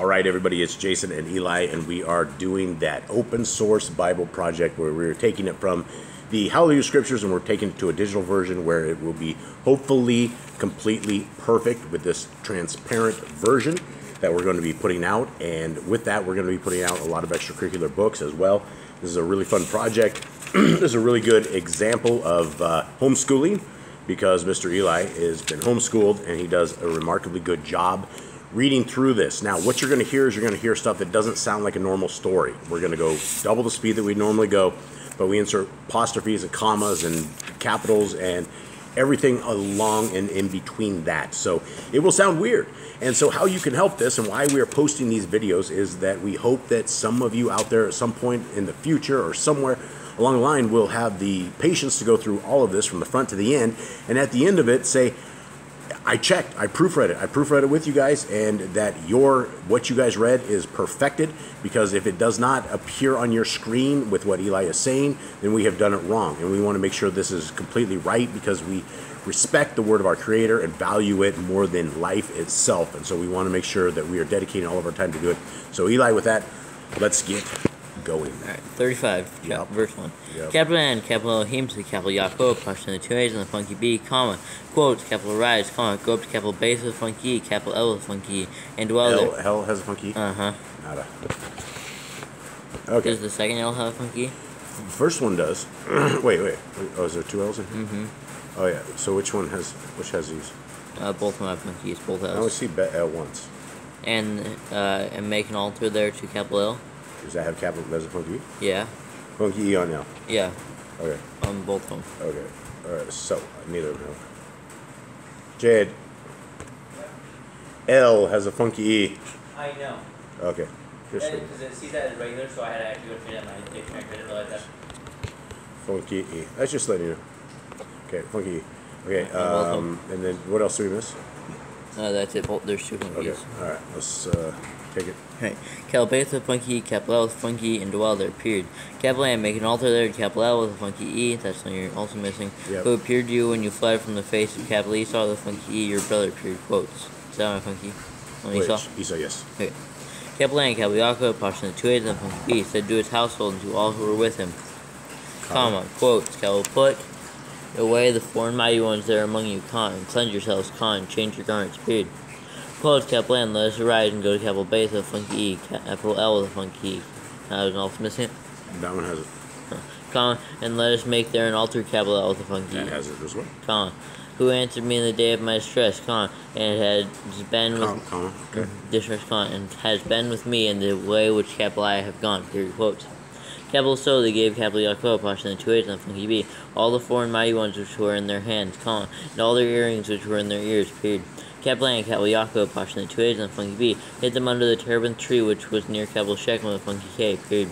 All right, everybody, it's Jason and Eli, and we are doing that open source Bible project where we're taking it from the Hallelujah Scriptures and we're taking it to a digital version where it will be hopefully completely perfect with this transparent version that we're going to be putting out. And with that, we're going to be putting out a lot of extracurricular books as well. This is a really fun project. this is a really good example of uh, homeschooling because Mr. Eli has been homeschooled and he does a remarkably good job reading through this. Now, what you're going to hear is you're going to hear stuff that doesn't sound like a normal story. We're going to go double the speed that we normally go, but we insert apostrophes and commas and capitals and everything along and in between that. So it will sound weird. And so how you can help this and why we are posting these videos is that we hope that some of you out there at some point in the future or somewhere along the line will have the patience to go through all of this from the front to the end and at the end of it say, I checked, I proofread it. I proofread it with you guys, and that your what you guys read is perfected. Because if it does not appear on your screen with what Eli is saying, then we have done it wrong, and we want to make sure this is completely right because we respect the word of our Creator and value it more than life itself. And so we want to make sure that we are dedicating all of our time to do it. So Eli, with that, let's get going. Alright, 35, Yep. verse 1. Yep. Capital N, capital to capital Yaakov, question the two A's and the funky B, comma, quotes, capital Rise, comma, go up to capital Base with the funky E, capital L with the funky E, and dwell L, there. L has a funky. Uh huh. Nada. Okay. Does the second L have a funky E? First one does. wait, wait. Oh, is there two L's in here? Mm-hmm. Oh yeah. So which one has which has these? Uh, both of them have funky E's, both I only see bet L once. And, uh, and make an altar there to capital L? Does that have capital? Does it funky? E? Yeah. Funky E on L. Yeah, Okay. on both of them. Okay. All right. So neither of them. have. Jade. L has a funky E. I know. Okay. Just Because it sees that as regular, so I had to actually go train at my dictionary. I didn't realize that. funky E. That's just letting you know. Okay. Funky E. Okay. Um, and then what else do we miss? Uh, that's it, both, there's two funky Okay. E's. All right. Let's uh, take it. Right. With funky, capital L with funky, and dwell there. Capital M, make an altar there, L with a funky E, that's one you're also missing. Yep. Who appeared to you when you fled from the face of capital Esau the funky E, your brother, period. Quotes. Is that my funky? On Wait, Esau? Esau, yes. Okay. Capital N, capital Yaakov, the two A's, and funky B, said to his household and to all who were with him. Comma, quotes, capital put away the foreign mighty ones that are among you, con, cleanse yourselves, con, change your garments, period. Quotes, capital N, let us arise and go to capital Base with a funky E, capital L with a funky E. I was also missing it. That one has it. Comma, and let us make there an altar, capital L with a funky That E. has it as well. Comma, who answered me in the day of my distress, comma, and it has been with comma. Okay. distress, comma, and has been with me in the way which capital I have gone, period, quotes. Capital so they gave capital Yaakov, Pashan the two A's, and funky B, all the foreign mighty ones which were in their hands, comma, and all their earrings which were in their ears, period. Capital and capital Yaakov, the two A's, and the funky B, hid them under the terebinth tree which was near capital Shechem with the funky K, period.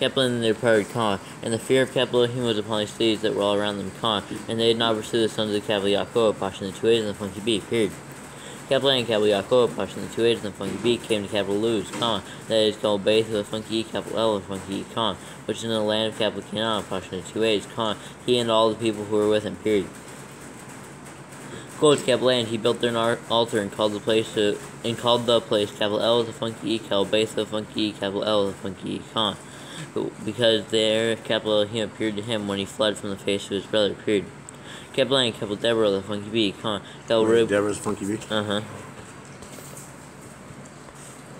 Capital and their departed, comma, and the fear of Elohim was upon these cities that were all around them, comma, and they did not pursue the sons of the capital Yaakov, the two A's, and the funky B, period. Capital and capital Yaakov, the two A's, and the funky B came to capital Luz, comma, that is called Base of the funky E, capital L with funky E, comma, which is in the land of capital Canaan, Pashan the two A's, comma, he and all the people who were with him, period. Quotes capital he built an ar- altar and called the place to and called the place capital L with a funky E, capital Base with a funky E, capital L with a funky E, because there capital Elohim appeared to him when he fled from the face of his brother, period. Capital A and capital Deborah with a funky B, comma, capital Rib, Deborah's funky B. uh huh.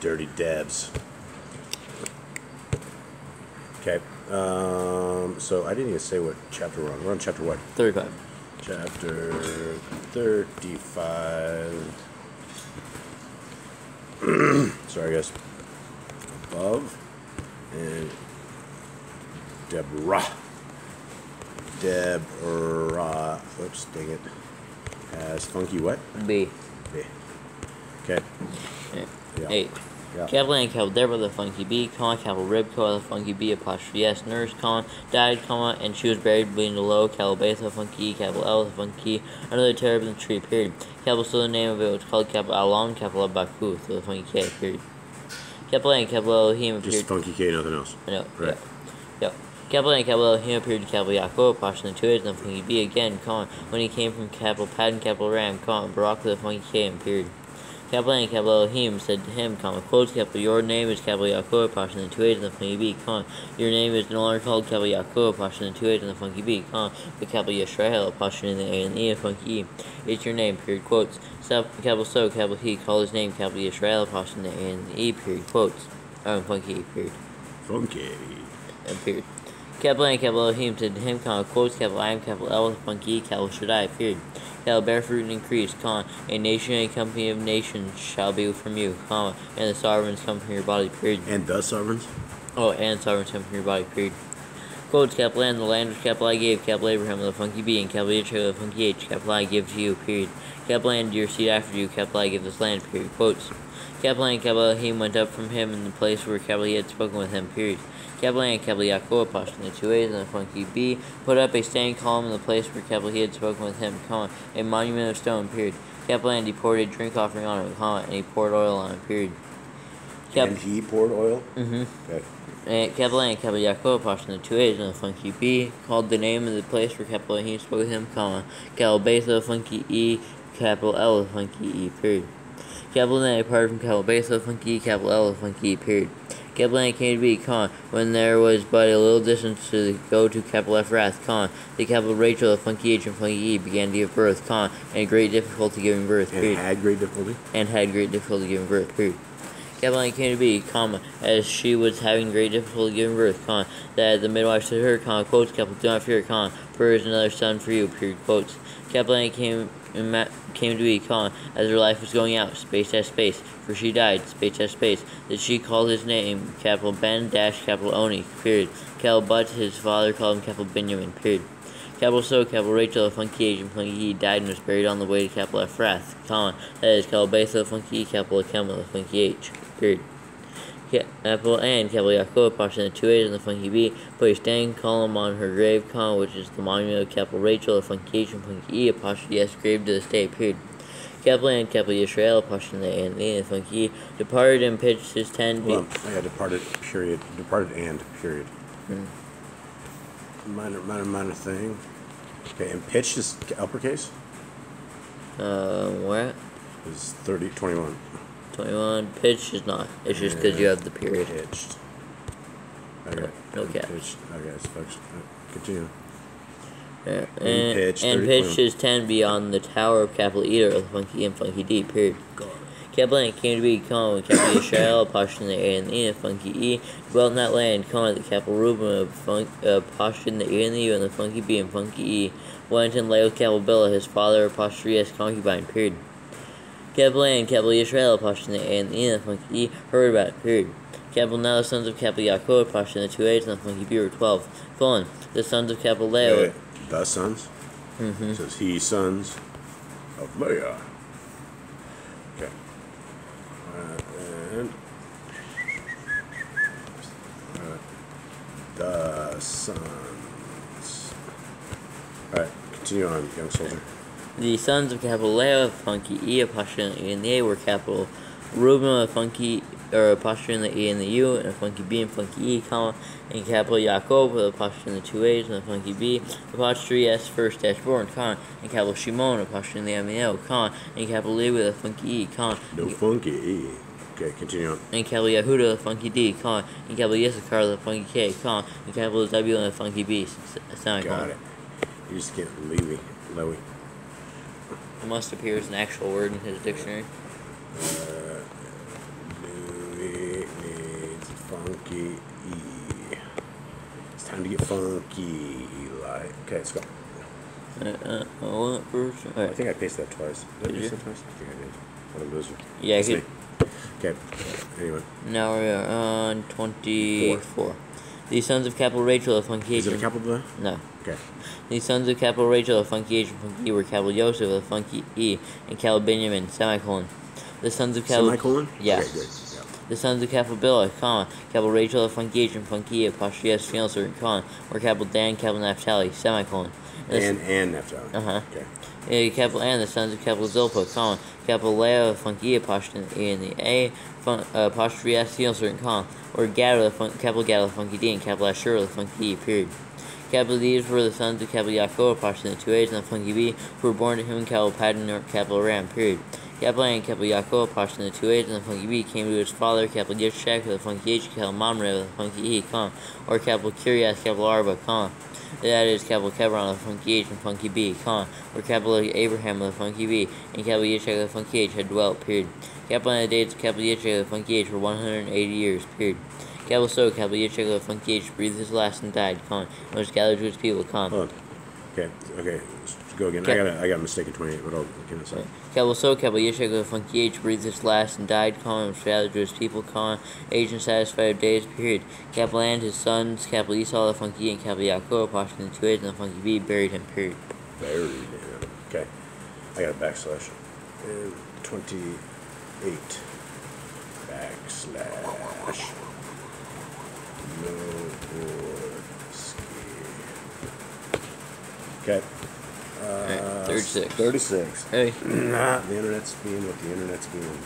Dirty Debs. Okay. Um, so I didn't even say what chapter we're on. We're on chapter what? 35. Chapter 35. Sorry, guys. Above and Deborah. Deborah. Oops, dang it. Has funky what? B. B. Okay. Yeah. Yeah. 8. Yeah. Capital and capital Deborah a funky B, comma, capital Ribka the funky B, apostrophe S, nurse, comma, died, comma, and she was buried below, capital Beth with a funky capital L with funky under the terebinth tree, period. Capital so the name of it was called capital Alon, capital Abaku, with a funky K, period. Capital and capital Elohim appeared. Just funky K, nothing else. I know. Right. Yeah. Yep. Capital and capital Elohim appeared to capital Yaakov, and two A's, and funky B again, comma, when he came from capital Pad and capital Ram, comma, Barak the funky K, and period. Capital A and capital Elohim said to him, comma, quotes, capital, your name is capital Yaakov, Pasha, and the two A's and the funky B, comma, your name is no longer called capital Yaakov, Pasha, and the two A's and the funky B, comma, but capital Yisrael, Pasha, and the A and the E, and funky E. It's your name, period, quotes. Stop, capital so, capital he, call his name, capital Yisrael, Pasha, and the A and the E, period, quotes. Oh, funky E, period. Funky. And period. Capital and capital Elohim to him, comma, quotes, capital I am capital L, funky E, capital Shaddai, period. Shall bear fruit and increase, comma, a nation and a company of nations shall be from you, comma, and the sovereigns come from your body, period. And the sovereigns? Oh, and sovereigns come from your body, period. Quotes, capital N, the land which capital I gave, capital Abraham, the funky B, and capital Israel, the funky H, capital I give to you, period. Capital N, your seed after you, capital I give this land, period. Quotes. Capital N, capital Elohim went up from him in the place where capital he had spoken with him, period. A and capital Yaakov, the two A's and the funky B, put up a standing column in the place where he had spoken with him, comma, a monument of stone, period. Capital N, he poured a drink offering on it, comma, and he poured oil on it, period. Cap- and he poured oil? mm-hmm. Okay. And A and capital Yaakov, the two A's and the funky B, called the name of the place where capital he spoke with him, comma, Beth, funky E, capital L, funky E, period. Capital N departed from Beth, funky E, capital L, funky E, period. Capital came to be, con, when there was but a little distance to go to capital Ephrath, con, the capital Rachel, the funky H and funky E, began to give birth, con, and great difficulty giving birth, And period had great difficulty? and had great difficulty giving birth, period. Caroline came to be, comma, as she was having great difficulty giving birth, comma, that the midwife said to her, comma, quotes, capital, do not fear, comma, for there is another son for you, period, quotes. Caroline came, came to be, comma, as her life was going out, space dash space, for she died, space dash space, that she called his name, capital Ben dash capital Oni, period. Capital but his father called him capital Benjamin, period. Capital So, capital Rachel, a funky Asian funky died and was buried on the way to capital Ephrath, comma, that is, capital Beth, funky E, capital Kemal, funky H, period. Capital and capital Yaakov, Pasha, the two A's and the funky B, put a standing column on her grave, comma, which is the monument of capital Rachel, the funky H and funky E, apostrophe yes, grave to this day, period. Capital and capital Yisrael, Pasha, the A and the and the funky E, departed and pitched his tent. Well, I had departed, period. Departed and, period. Hmm. Minor, minor, minor thing. Okay, and pitched is uppercase? Uh, where? Is 30, 21. 21. Pitch is not. It's just because you have the period. Pitched. Okay. No caps. Pitched. Okay, so folks, continue. Yeah, And and, pitch, and 30, pitch is 10 beyond the tower of capital E of the funky and funky D, period. Capital N came to be, comma, when capital Israel, in the A and the E, and funky E, dwelt in that land, comma, the capital Reuben of funk, uh, Pashtan the A and the U, and the funky B and funky E, went and lay with capital Billah, his father, Pashtrias concubine, period. A and capital Israel, Pashtan the and the E, and the funky E, heard about it, period. Capital now the sons of capital Yaakov, Pashtan the two A's, and the funky B were 12. Colon, the sons of Wait, Leo. The sons? mm-hmm. Says he sons of Leah. Okay. Uh, and uh, the sons. All right, continue on, young soldier. The sons of capital Leo, funky E, apostrophe in the E and the A were capital Reuben, a funky or apostrophe in the E and the U, and funky B and funky E, comma, and capital Yaakov with apostrophe in the two A's and a funky B, apostrophe S first dash born, comma, and capital Shimon, apostrophe in the M and the L, comma, and capital Levi with a funky E, comma, No funky E. Okay, continue on. and capital Yehuda, the funky D, comma, and capital Yissachar, the funky K, comma, and capital Zebulun, the funky B, semicolon. Got it. You just can't leave me, Loey. It must appear as an actual word in his dictionary. Uh, Louis needs funky E. It's time to get funky, Eli. Okay, let's go. Uh, uh, oh, what verse? I think I pasted that twice. Did I Did paste you? that twice? I think I did. What a loser. Yeah, I That's me. Okay. Anyway, Now we're on 24. The sons of capital Rachel of Funky is it a capital there? No. Okay. The sons of capital Rachel of Funky H and Funky E were capital Joseph of Funky E and capital Benjamin, semicolon. The sons of capital. Semicolon? Yeah. Okay. Yeah. The sons of capital Bill, comma, capital Rachel of Funky H and Funky E, apostrophe S, female certain, comma, were capital Dan, capital Naphtali, semicolon. And the And and Naphtali. Uh-huh. Okay. Uh, capital N, the sons of capital Zilpah, comma, capital Leah, funky E, apostrophe E and the A, fun, uh, apostrophe S, seal certain comma, or Gad, the fun, capital Gad, the funky D, and capital Asher, the funky E, period. Capital these were the sons of capital Yaakov, the two A's, and the funky B, who were born to him in capital Paddan, or capital Ram, period. Capital A and capital Yaakov, the two A's and the funky B came to his father, capital Yitzchak with a funky H, capital Mamre with a funky E, comma, or capital Kiryas, capital Arba, comma. That is capital Kebron with a funky H and funky B, comma, or capital Abraham with a funky B, and capital Yitzchak with a funky H had dwelt, period. Capital and the dates of capital Yitzchak with a funky H were 180 years, period. Capital So, with a funky H breathed his last and died, and was gathered to his people. Hold on. Okay, okay. let's Go again. I got a, I got a mistake in 28, but I'll give it a second. Capital So, with a funky H breathed his last and died, and was gathered to his people, calling age and satisfied of days, period. Capital and his sons, capital Esau, the funky and capital Yaakov, apostrophe the two A's, and the funky B buried him, period. Buried good. Okay. I got a backslash. And 28. Backslash. No more ski. Okay. Uh, 36. 36. Hey, Nah, the internet's being what the internet's being.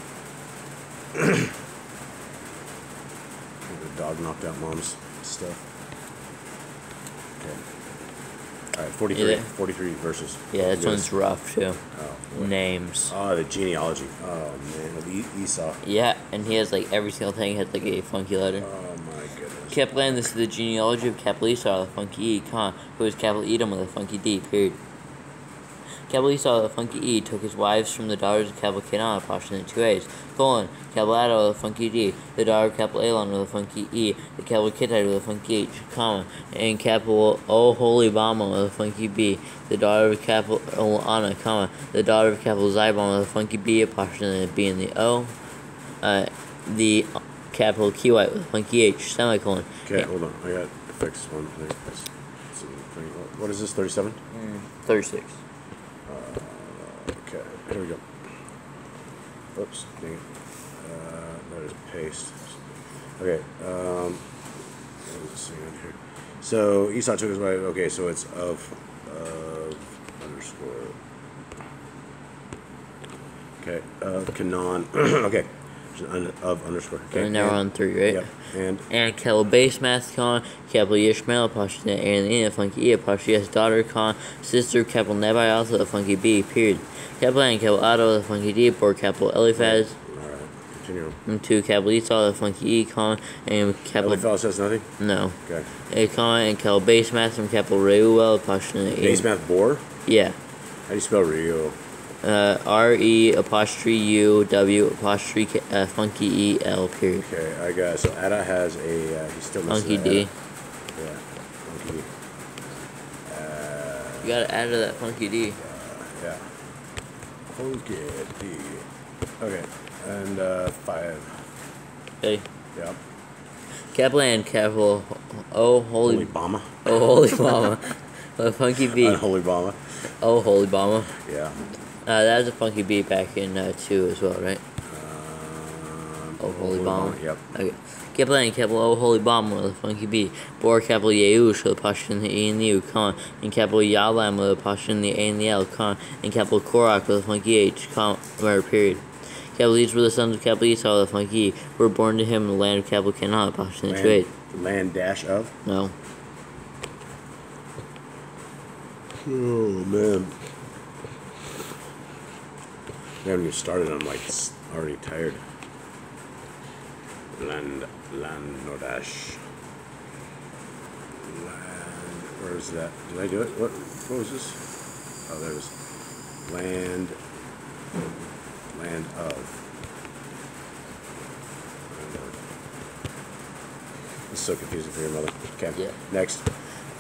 the dog knocked out mom's stuff. Okay. Alright, 43. Yeah. 43 verses. yeah, this one's rough too. Oh. Names. Oh, the genealogy. Oh, man. Of E- Esau. Yeah, and he has like every single thing has like a funky letter. Oh, goodness. This is the genealogy of capital Esau, the funky E, Khan, who is capital Edom with a funky D, period. Esau, the funky E, took his wives from the daughters of apostrophe in two A's, colon, with a funky D, the daughter of capital Elon with a funky E, the capital Kittite with a funky H, comma, and capital O Holy Bama with a funky B, the daughter of capital Anna, comma, the daughter of capital Zibon with a funky B, the B and the O, uh, the capital Kiwite with a funky H, semicolon. Okay, hold on. I got to fix one thing. This- this thing. What is this? 37? 36. Okay, here we go. Oops, dang it. Uh, that is paste. Okay, um, what is this thing on here? So Esau took his wife. Okay, so it's of of underscore. Okay, of Canaan. okay, un- of underscore. Okay, And now we're on 3, right? Yep, and And capital Basemath con, capital Ishmael, apostrophe and the funky E, apostrophe S, daughter con, sister, capital Nebai, also the funky B, period. Capital and capital Otto, the funky D, for capital Eliphaz, all right, continue. and two capital Esau, the funky E con, and capital, Eliphaz says nothing. no, Okay, A con, and capital Basemath from capital Reuel, apostrophe Basemath bore. Yeah. How do you spell Rio? Uh, R E apostrophe U W apostrophe K- uh, funky E L period. Okay, I got so Ada has a uh, he's still Funky D. Yeah, funky D. Uh, You gotta add to that funky D. yeah, funky D. Okay, and uh, five. Okay. Yeah, Capital N, capital O, holy, holy Bama. oh, holy mama. A funky B. Unholy Bama. Oh, holy mama. Yeah. Uh, that was a funky B back in uh, 2 as well, right? Um, Oh, holy bomb. Yep. Okay. Capital N, capital Oh holy bomb with a funky B. Bor, capital Yeush with a apostrophe in the E and the U, con. And capital Yalam with a apostrophe in the A and the L, con. And capital Korak with a funky H, con, or period. Capital these were the sons of capital Esau with a funky E, were born to him in the land of capital Canaan, apostrophe in the two Land, eight. land dash of. No. Oh man. We haven't even started. I'm like already tired. Land, land, no dash. Land. Where is that? Did I do it? What? What was this? Oh, there's land. Land of. Land of. It's so confusing for your mother. Okay. Yeah. Next.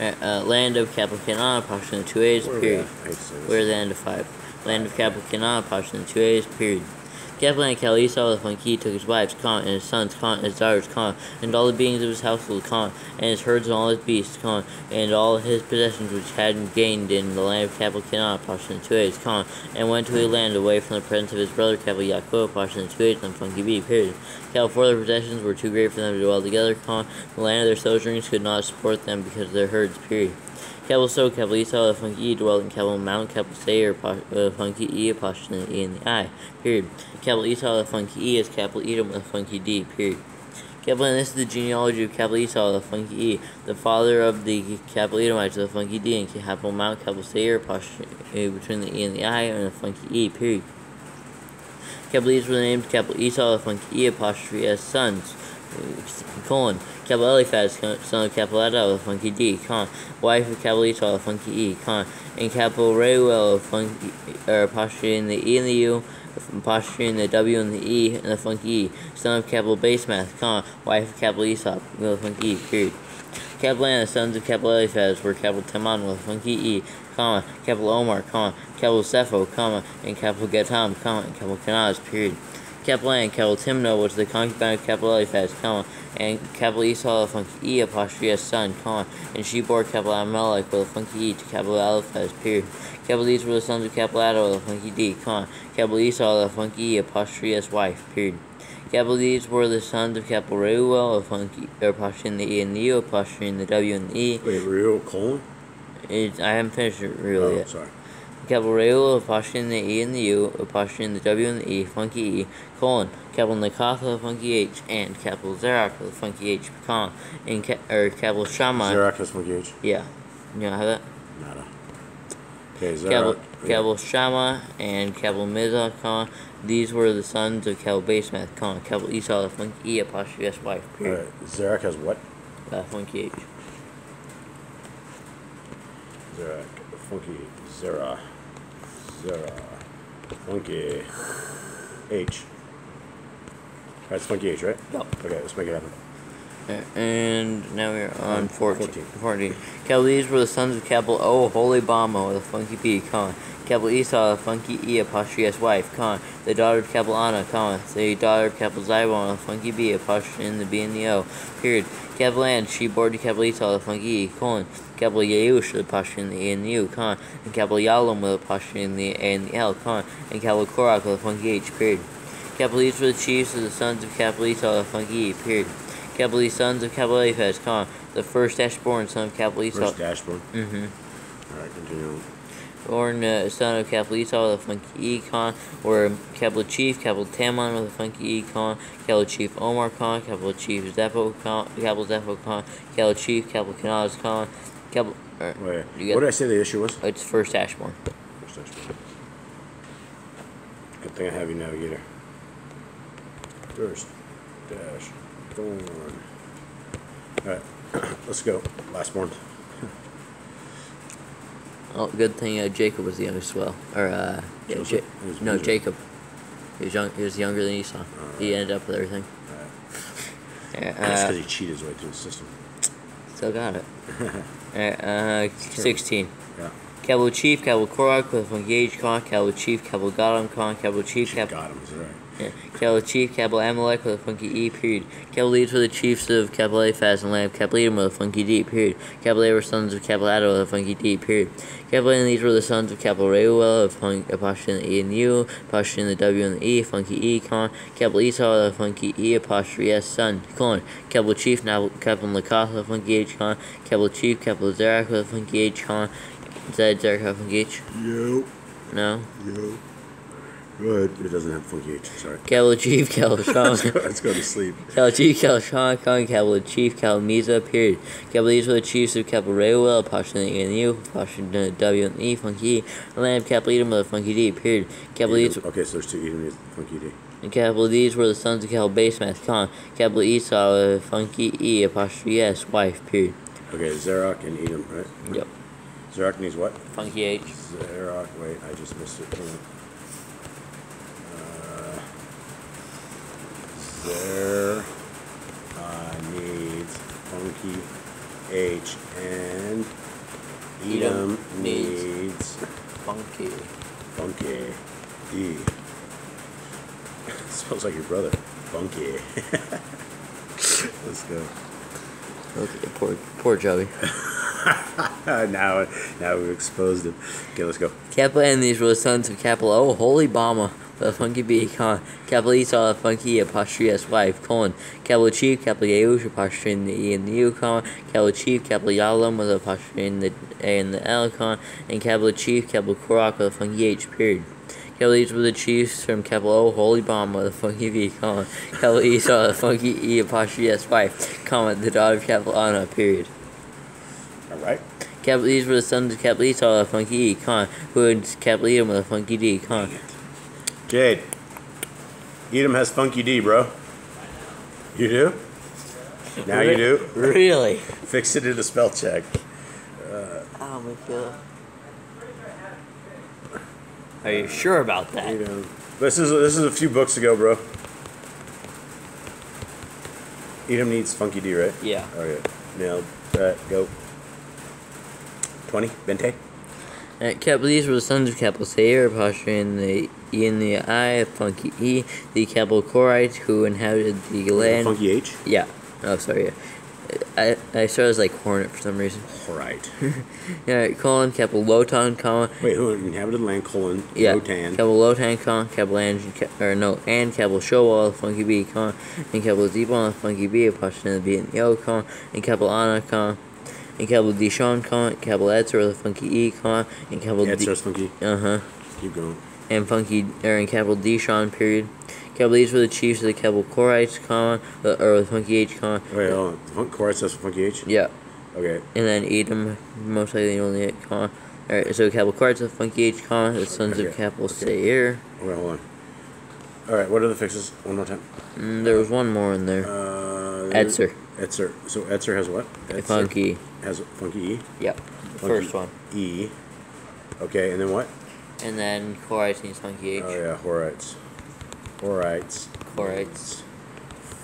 Uh, uh, land of apostrophe in two A's, Where are we period. at? I hate to say this. Where the end of five. Land of capital Canaan, apostrophe in two A's, period. Capital and Cal Esau the funky took his wives, Con, and his sons, Con, and his daughters, Con, and all the beings of his household, Con, and his herds and all his beasts, Con, and all his possessions which had gained in the land of in the two A's, Con, and went to a land away from the presence of his brother, capital Yaakov, two A's, and funky B, period. Cal, for their possessions were too great for them to dwell together, Con, the land of their sojournings could not support them because of their herds, period. Capital So, capital Esau, the funky E, dwelt in capital Mount, capital Seir, uh, funky E, apostrophe in the E I, period. Capital Esau, the funky E, is capital Edom a funky D, period. Capital, and this is the genealogy of capital Esau, the funky E, the father of the capital Edomites, the funky D, and capital Mount, capital Seir, between the E and the I, and the funky E, period. Capital these were the names capital Esau the funky E apostrophe S sons. Colon. Capital Eliphaz, son of capital Ada with funky D, con. Wife of capital Esau with funky E, con. And capital Reuel funky, or apostrophe in the E and the U, in the W and the E and the funky E. Son of capital Basemath, con. Wife of capital Esau with funky E, period. Capital Anna, sons of capital Eliphaz were capital Teman with funky E, comma, capital Omar, comma, capital Sepho, comma, and capital Gatam, comma, and capital Kanaz, period. Capital and capital Timno was the concubine of capital Eliphaz, comma, and capital Esau the funky E apostrophe son, comma, and she bore capital Amalek with funky E to capital Eliphaz, period. Capital these were the sons of with a funky D, comma, capital Esau the funky E apostrophe S wife, period. Capital were the sons of Reuel, a funky, or apostrophe in the E and the U, apostrophe in the W and the E. Wait, real colon? It, I haven't finished it really Oh, yet. sorry. Reuel, apostrophe in the E and the U, apostrophe in the W and the E, funky E, colon, capital Nakatha, funky H, and capital Zerach with funky H, comma, and ca- or capital Shammai. Zerach has funky H. Yeah. You know how that? Nada. Okay, Capital, Zerach. capital Shammah and capital Mizah, comma. These were the sons of capital Basemath, comma. Capital Esau, the funky E, apostrophe S wife, period. Alright, Zerach has what? Uh, funky H. Zerach. Funky. Zera. Zera. Funky. H. That's funky H, right? Yup. Okay, let's make it happen. And now we're on On 14. 14. 14. Capital these were the sons of capital O, Holy Bama, with a funky P, comma. Capital Esau, a funky E, apostrophe S wife, comma. The daughter of capital Anna, comma. The daughter of capital Zybon, a funky B, apostrophe in the B and the O, period. Capital N, she bore to capital Esau, the funky E, colon. Capital Yeush, the apostrophe in the E and the U, comma. And capital Yalom, with apostrophe in the A and the L, comma. And capital Korak, with a funky H, period. Capital these were the chiefs of the sons of capital Esau, the funky E, period. E, sons of capital Eliphaz, comma. The first Ashborn, son of capital Esau. First dashboard. Mm-hmm. Alright, continue. Born uh, son of capital Esau with a funky econ, or capital chief, capital Tamon with a funky econ, capital chief Omar Khan, capital chief Zepho Khan, capital Zepho Khan, capital chief, capital Kanaz Khan, capital. Er, Wait, You what did I say the issue was? it's first Ashborn. First dashboard. Good thing I have you navigator. First dash born. Alright, let's go. Last one. Oh, good thing uh, Jacob was the youngest as well. Or, uh, yeah, Ja- no, Benjamin. Jacob. He was, young, he was younger than Esau. He ended up with everything. That's Uh, because he cheated his way through the system. still got it. uh, uh, 16. Yeah. Capital Chief, Capital Korak with a Gage Khan, Capital Chief, Capital Godam Khan, Capital Chief, She Capital got is right? Yeah. Chief, Capital Amalek with a funky E period. Capital leads were the chiefs of Capital Eliphaz and Lamb, Capital Edom with a funky D period. Capital A were sons of Capital Ada with a funky D period. Capital and these were the sons of Capital Reuel, a fun- apostrophe in the E and the U, apostrophe in the W and the E, funky E con. Capital Esau, with a funky E apostrophe S son, colon. Capital Chief, now Capital Lakath with a funky H con. Capital Chief, Capital Zerach with a funky H con. Zed with a funky H? Yo. No. Yo. Good. It doesn't have funky H, sorry. Capital Chief, Capital Shaman. Let's go to sleep. Capital Chief, Capital Sean Khan, Capital Chief, Capital Miza, period. Capital these were the chiefs of apostrophe in E and U, in W and E, funky E, and Lamb, Capital Edom with funky D, period. Capital these, Okay, so there's two Edom with funky D. and capital these were the sons of Capital Basemath Khan, Capital Esau funky E, apostrophe S, wife, period. Okay, Zerach and Edom, right? Yep. Zerach needs what? Funky H. Zerach, wait, I just missed it. Hold on. Uh, Zer uh, needs funky H and Edom Edom needs- needs Funky. funky D. Smells like your brother. Funky. Let's go. Okay, poor, poor Joey. now, now we've exposed him. Okay, let's go. Capital and these were the sons of Capital Oh, Holy Bama, with a funky B, con. Capital Esau, a funky E, apostrophe S, wife, colon. Capital Chief, Capital Yeush, apostrophe in the E and the U, comma. Capital Chief, Capital Yalam, with a apostrophe in the A and the L, con. And Capital Chief, Capital Korak, with a funky H, period. Capital these were the chiefs from Capital O, Holy Bama, with a funky V, comma. Capital Esau, a funky E, apostrophe S, wife, comma. The daughter of Capital Anna, period. All right. Capital these were the sons of Capital Esau, a funky E, con. Who had Capital Edom with a funky D, con. Jade. Edom has Funky D, bro. You do? Now you do. Really? Fix it in a spell check. Oh my god. Are you sure about that? Edom. This is this is a few books ago, bro. Edom needs Funky D, right? Yeah. Oh Now, Nailed. That. Go. Twenty. Bente. Uh, capital these were the sons of capital Seir, apostrophe the E in the I, funky E, the capital Korite who inhabited the land. Funky H. Yeah. Oh, sorry. Yeah. I, I started as like Hornet for some reason. Right. Yeah, colon, capital Lotan, comma, Wait, who inhabited the land? Colon. yeah, Rotan. capital Lotan, comma, capital and, or no, and capital Showal, funky B, comma, and capital Zebon, funky B, apostrophe the B and the O, comma, and capital Anna, comma, and capital Dishon, comma, capital Etzer, the funky E, comma, and capital Yeah, D, funky. uh huh, Keep going. And funky, or in capital Dishon, period. Capital these were the chiefs of the capital Korites, comma, the- or the funky H, comma, Wait, hold on. Has Funky H. yeah, Okay. and then Edom, most likely only at comma. Alright, so capital Korites, the funky H, comma, the sons Okay, of capital okay. Seir. Okay, hold on. All right. What are the fixes? One more time. Mm, there was one more in there. Uh, Etzer. Etzer. So Etzer has what? Etzer Funky. has Funky E. Yep. Funky first one. E. Okay, and then what? And then Korites needs funky H. Oh yeah, Horites. Horites. Korites.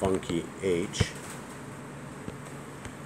Funky H.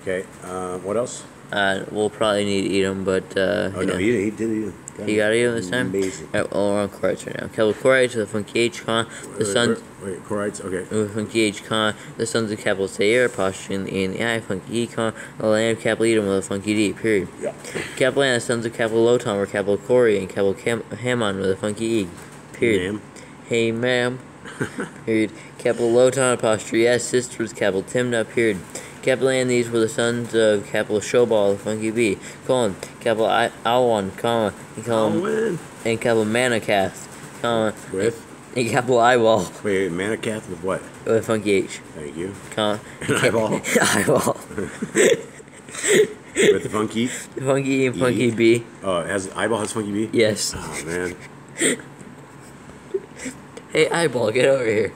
Okay. Uh, what else? Uh, we'll probably need Edom, but uh, Oh no, he, he did it. You got Edom this time? Amazing. Alright, well, we're on Korites right now. Capital Korites with funky H, comma. The sons. Wait, Horites. Okay. With funky H, con, The sons of capital apostrophe in the E and the I, funky E, comma. The land of capital Edom with a funky D, period. Yeah. And the sons of capital Lotan were capital Kori and capital Cam- Hammon with a funky E, period. Ma'am. Hey, ma'am. period. Capital Lotan apostrophe S. Sister was capital Timna. Period. Capital and these were the sons of capital Shobal, funky B. Colon. Capital I- Alwan, comma. And, colon, and capital Manakath, comma. With And capital Eyeball wait, Manicath with what? with a funky H, Thank you. comma. An eyeball. eyeball. With the funky. funky E and funky E. B. Oh, it has eyeball has funky B. Yes. Oh man. Hey, eyeball, get over here.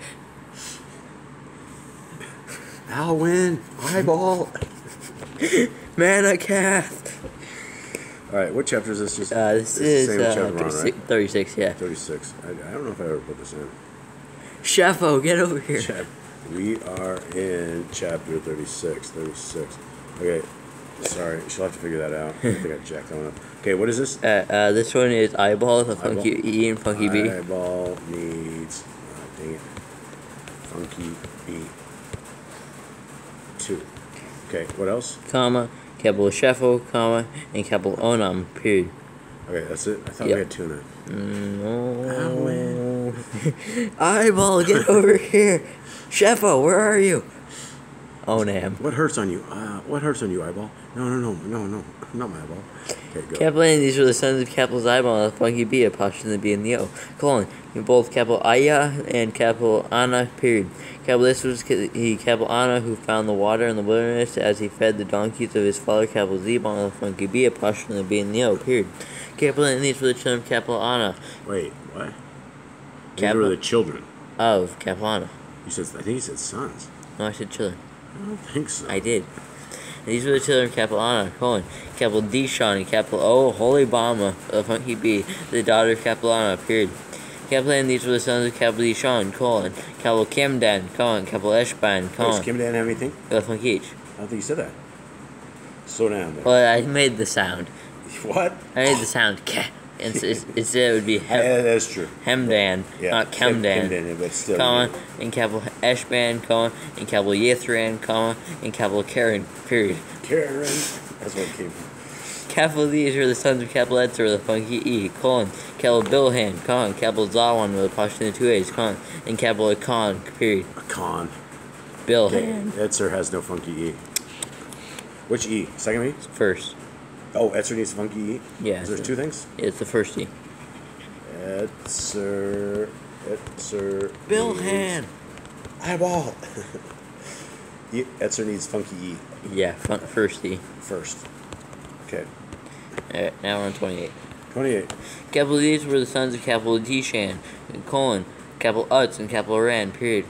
I'll win. Eyeball. Manakath. All right, what chapter is this? Just Uh, this is same uh, chapter we're on, 36, right? 36, yeah. 36. I, I don't know if I ever put this in. Sheffo, get over here. Chap- we are in chapter 36. 36. Okay. Sorry, she'll have to figure that out. I think I jacked that one up. Okay, what is this? Uh, uh, this one is eyeball a funky Eyeball. E and funky B. Eyeball needs. Oh, dang it. Funky B. Two. Okay, what else? comma, capital Sheffo, comma, and capital Onam, period. Okay, that's it. I thought Yep. we had two in it. No. eyeball, get over here. Sheffo, where are you? Onam. What hurts on you? Uh, what hurts on you, eyeball? No, no, no, no, no, not my eyeball. Okay, go. Capital A, these were the sons of capital's eyeball and the funky B, apostrophe the B and the O. Colon, in both capital Aya and capital Anna, period. Capital this was he capital Anna who found the water in the wilderness as he fed the donkeys of his father, capital Zebon and the funky B, apostrophe the B and the O, period. Capital and these were the children of capital Anna Wait, what? These were the children. of capital Anna. You said. I think he said sons. No, I said children. I don't think so. I did. These were the children of capital Anna, colon, capital Dishon, and capital O, Holy Bama, the funky B, the daughter of capital Anna, period. Capital and these were the sons of capital Dishon, colon, capital Camdan, colon, capital Eshban, Does colon, Kim Dan have anything? H. I don't think you said that. Slow down. There. Well, I made the sound. What? I made the sound And it's- it would be Yeah, that's true. Hemdan, Yeah, not Kemdan. Kim but still. Comma, and capital Eshban, comma, and capital Yithran, comma, and capital Karen, period. Karen. That's where it came from. Capital these are the sons of capital Etzer, the funky E, colon, capital Bilhan, colon, capital Zawan with apostrophe two A's, colon, and capital Akon, period. A con. Bilhan. Etzer has no funky E. Which E? Second E? First. Oh, Etzer needs funky E? Yeah. There's there two things? It's the first E. Etzer. Etzer. Bilhan. needs- Eyeball. E- Etzer needs funky E Yeah, fun, first E. first. Okay. Alright, now we're on 28. 28. Capital these were the sons of capital Dishan, colon, capital Utz, and capital Ran, period.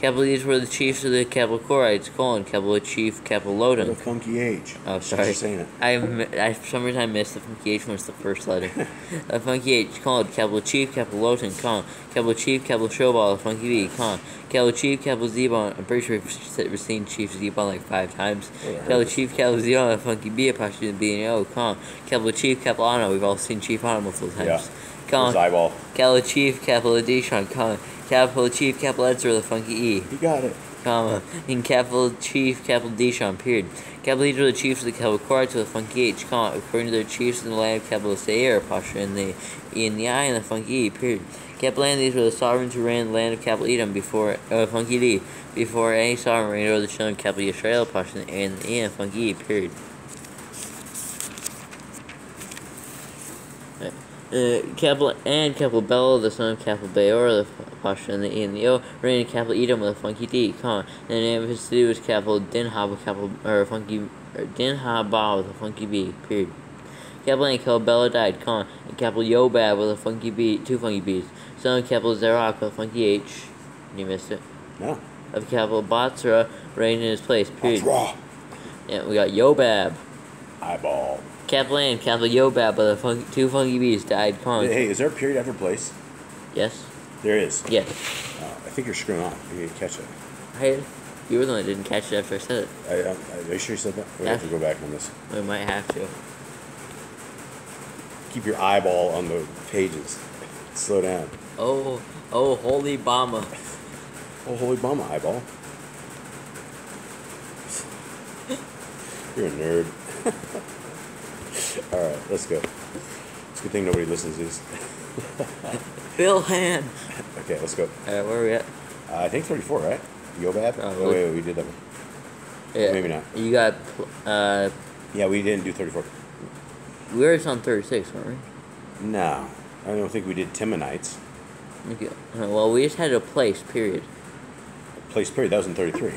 These were the chiefs of the capital Korites, colon, capital Chief, a Loden. funky H. Oh, sorry. saying it. I, I, for some reason I missed the funky H when it's the first letter. a funky H, called capital Chief, Loten, con, capital Chief, capital Showball, a funky B, con, capital Chief, capital Zebon. I'm pretty sure we've, seen Chief Zebon like five times. Yeah, I heard capital it. Chief, capital Zebon, a funky B, apostrophe B and O, con, capital Chief, capital We've all seen Chief Ano multiple times. Yeah. Con, His eyeball. capital Chief, capital Adishon, con, capital Chief, capital Edzer, the funky E You got it. comma, in capital chief, capital Dishon, period. Capital are the chiefs of the capital Quartz with a funky H, comma, according to their chiefs in the land of capital Sayer, posture in the E and the I and the funky E, period. Capital land these were the sovereigns who ran the land of capital Edom before, uh, funky D, before any sovereign reigned over the children of capital Israel, posture in the the E and funky E, period. Uh, capital and capital Bella, the son of capital Beor, the posture in the E and the O, reigned in capital Edom with a funky D, con. And the name of his city was capital Dinhab with capital or funky or Dinhabah with a funky B, period. Capital and capital Bella died, con. And capital Yobab with a funky B, two funky B's. Son of capital Zerach with a funky H. You missed it. No. Of capital Batsra reigned in his place, period. Raw. Yeah, we got Yobab. Eyeball. And capital Yobab with a funky, two funky B's died, con. Hey, is there a period after place? Yes. There is. Yes. Uh, I think you're screwing off. You didn't catch it. Hey, you were the one that didn't catch it after I said it. I, I, are you sure you said that? We have to go back on this. We might have to. Keep your eyeball on the pages. Slow down. Oh, oh, holy Bama. Oh, holy bummer, eyeball. You're a nerd. All right, let's go. It's a good thing nobody listens to this. Bill Han. Okay, let's go. Alright, where are we at? Uh, I think 34, right? Yobab? Probably. Oh, wait, wait, we did that one. Yeah. Maybe not. You got, uh, Yeah, we didn't do 34. we were on 36, weren't we? No, I don't think we did Timonites. Okay. Uh, Well, we just had a place, period. Place period, that was in 33.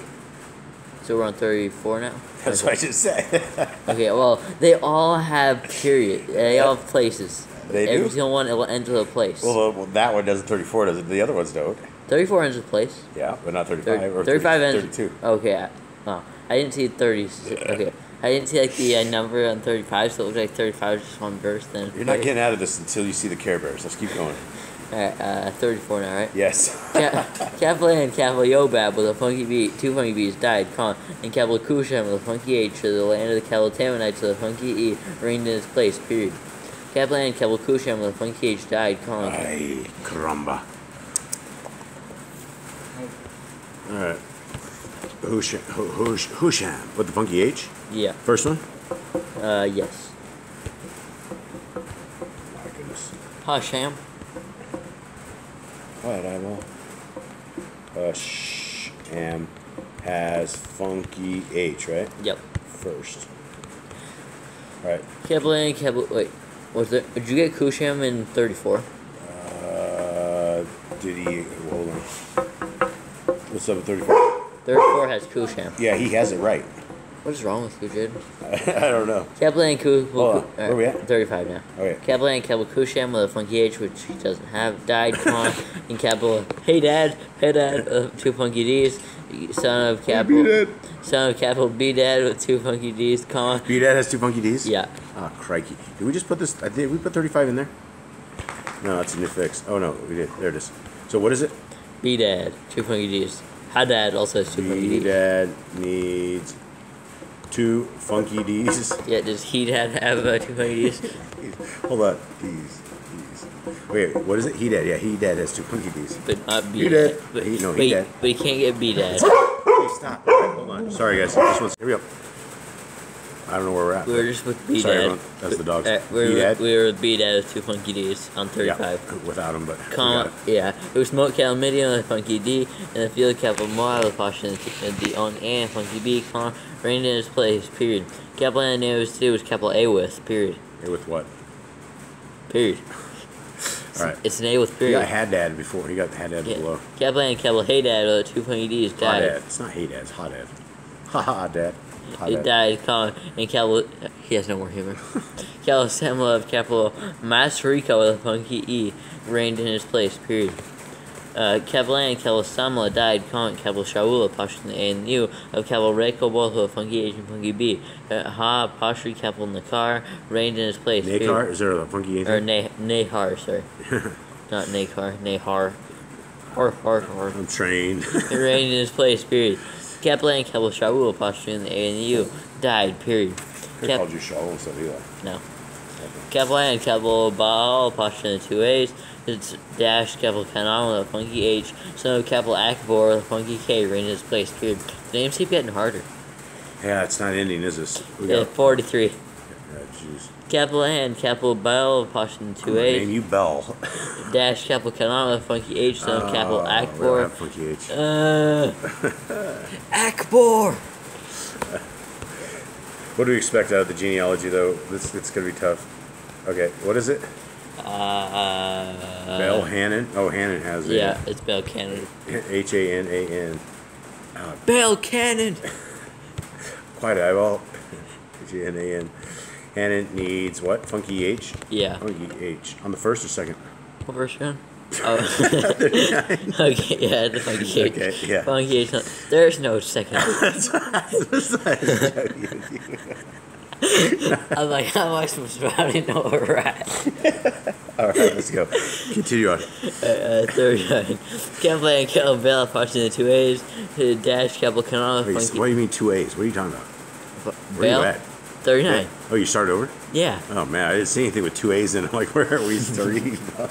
So we're on 34 now? That's what I just said. Okay, well, they all have period. They all have places. They do? Every single one it will ends with a place. well, well, that one doesn't 34, does it? The other ones don't. 34 ends with place. Yeah, but not 35 Thir- or 35 30, ends. 32. Okay. I, oh, I didn't see 30. Okay. I didn't see like the uh, number on 35, so it looked like 35 was just one verse. Then You're not getting out of this until you see the Care Bears. Let's keep going. Alright, uh, 34 now, right? Yes. A and capital Yobab with a funky beat, two funky beats died, con, and capital Kushan with a funky H to the land of the capital Tamanites with a funky E reigned in his place, period. A and capital Kushan with a funky H died, con. Ay, caramba. Alright. Husham, Hush, Husham. With the funky H? Yeah, First one? uh, yes. My goodness. Hasham. What, eyeball? Husham has funky H, right? Yep. First. Alright. And capital, wait, was there, did you get Kusham in 34? Uh, did he. Hold on. What's up with 34? 34 has Kusham. Yeah, he has it right. What is wrong with you, dude? I don't know. Capital A and Ku- Hold on, where we at? 35 now. Okay. Capital A and capital Kusham with a funky H, which he doesn't have, died, con, and capital Hey Dad, Hey Dad, uh, two funky D's, son of capital, son of capital B Dad with two funky D's, con, B Dad has two funky D's? yeah, Oh, crikey. Did we just put this? I Did we put 35 in there? No, that's a new fix. Oh, no, we did. There it is. So what is it? B Dad, two funky D's. Hadad also has two funky B dad needs two funky D's. Yeah, does he dad have uh, two funky D's? Hold on. D's. D's. Wait, what is it? He Dad. Yeah, he Dad has two funky D's. But not B He Dad. But, He- no, he but, dad. but he can't get B Dad. Hey, stop. Hold on. Sorry, guys. This one's. Here we go. I don't know where we're at. We were just with B Sorry, Dad. everyone. That's the dogs. Uh, we, were, B-Dad? we were with B Dad with two funky D's on 35. Yeah, without him, but. it. yeah, it was smoke capital medium with funky D, and the field capital Moab with caution and the on and funky B, con, reigned in his place, period. Capital name of his city was capital A with, period. Hey, with what? Period. All right. It's an A with He period. got Had Dad before. He got Had Dad Yeah. below. Capital and capital Hey Dad with two funky D's Hot died. Dad. It's not Hey Dad. It's Hot Dad. Ha ha, Dad. Hot It Dad. died, con, and capital, he has no more humor. capital Semla of capital Masrica with a funky E reigned in his place, period. Uh, Kevlan Kevel Samla died. Con Kevel Shaula A and U of Kevel Reiko Bolho Funky and Funky B. Uh, ha Pashri Kevel Nakar reigned in his place. Nakar? Is there a funky Or anything? Ne Nahar, sorry. Not Nakar, Nahar. Har har har. I'm trained. He reigned in his place, period. Kepler Kevel Shaul Pasha in the A and the U died, period. I Kep- called you Shaul instead of Eli. no. Kepler and Kevel Baal Pasha in the two A's. It's dash capital Kanan with a funky H. Son capital Akbor with a funky K reigned in his place, period. The names keep getting harder. Yeah, it's not ending, is this? We Yeah, got. 43. Yeah, jeez. Kepler and Kevel Baal Pasha in the I'm two gonna name you Bell. Dash capital Kanan with a funky H. so we don't Akbor. have funky H. Uh, Akbor! What do we expect out of the genealogy, though? This it's gonna be tough. Okay, what is it? Uh, Bell Hannon. Oh, Hannon has it. Yeah, it's Bell Cannon. H A N A N. Bell Cannon! Quite a eyeball. H A N A N. Hannon needs what? Funky H. Yeah. Funky H on the first or second? What version? Oh. okay, yeah, the Funky H. Okay, yeah. Funky H. There's no second. I'm like, how am I supposed to how do you know we're at? All right, let's go. Continue on. Uh, line. Can't play and kill Bell punching the two A's. Uh, Dash Keppel Canal Wait, Funky what do you mean two A's? What are you talking about? Where Bell. are you at? 39. Oh, you started over? Yeah. Oh man, I didn't see anything with two A's in it. I'm like, where are we starting? All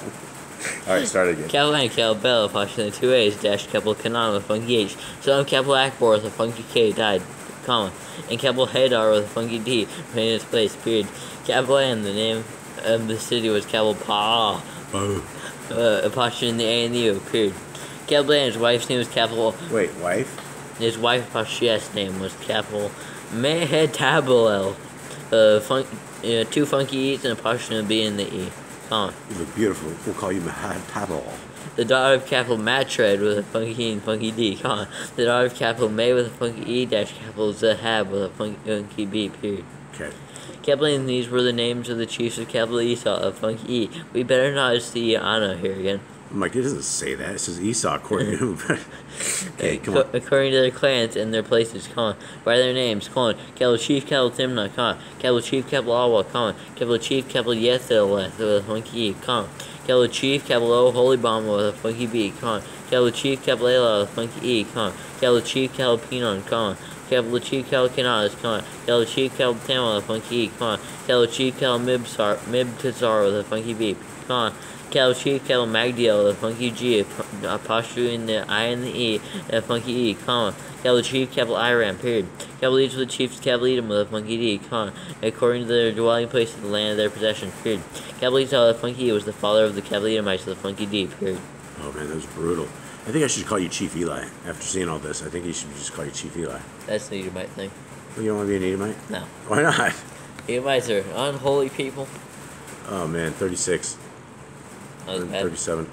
right, start again. Cal and Cal Bell the two A's. Dash Canal with Funky H. Son of Keppel Akbar with a Funky K died. Comma. And Keppel Haydar with a Funky D in its place. Period. Keppel and the name of the city was Keppel Pa. Oh. Uh, apostrophe in the A and the U. Period. Keppel and his wife's name was Keppel. Wait, wife? His wife apostrophe's name was Keppel Mehetabel. Uh, fun, uh, two funky E's and a apostrophe B in the E. Comma. You look beautiful. We'll call you Pavel. The daughter of Capital Matred with a funky E and funky D, comma. The daughter of Capital May with a funky E dash Capital Zahab with a funky, funky B, period. Okay. Capital and these were the names of the chiefs of Capital Esau of funky E. We better not see Anna here again. Oh I'm like, it doesn't say that. It says Esau according to okay, come Co- on. According to their clans and their places, comma. By their names, comma. Capital Chief Capital Timnah, comma. Capital Chief Capital Awa, comma. Capital Chief Capital Yetheleth with a funky E, comma. Capital Chief Capital Oholibamah with a funky B, comma. Capital Chief Capital with a funky E, comma. Capital Chief Pinon, comma. Capital Chief Canas, comma. Capital Chief Tamil with a funky E, comma. Capital Chief Capital Mibsar, Mibtazar with a funky B, comma. Capital Chief Capital Magdiel with a funky G, apostrophe in the I and the E, a funky E, comma. Capital Chief Capital Iram, period. Capital Each of the chiefs of Capital Edom with a funky D, comma. According to their dwelling place in the land of their possession, period. Capital Esau with a funky was the father of the Capital Edomites with a funky D, period. Oh man, that was brutal. I think I should call you Chief Eli. After seeing all this, I think you should just call you Chief Eli. That's the Edomite thing. Well, you don't want to be an Edomite? No. Why not? Edomites are unholy people. Oh man, 36. That was and bad. 37.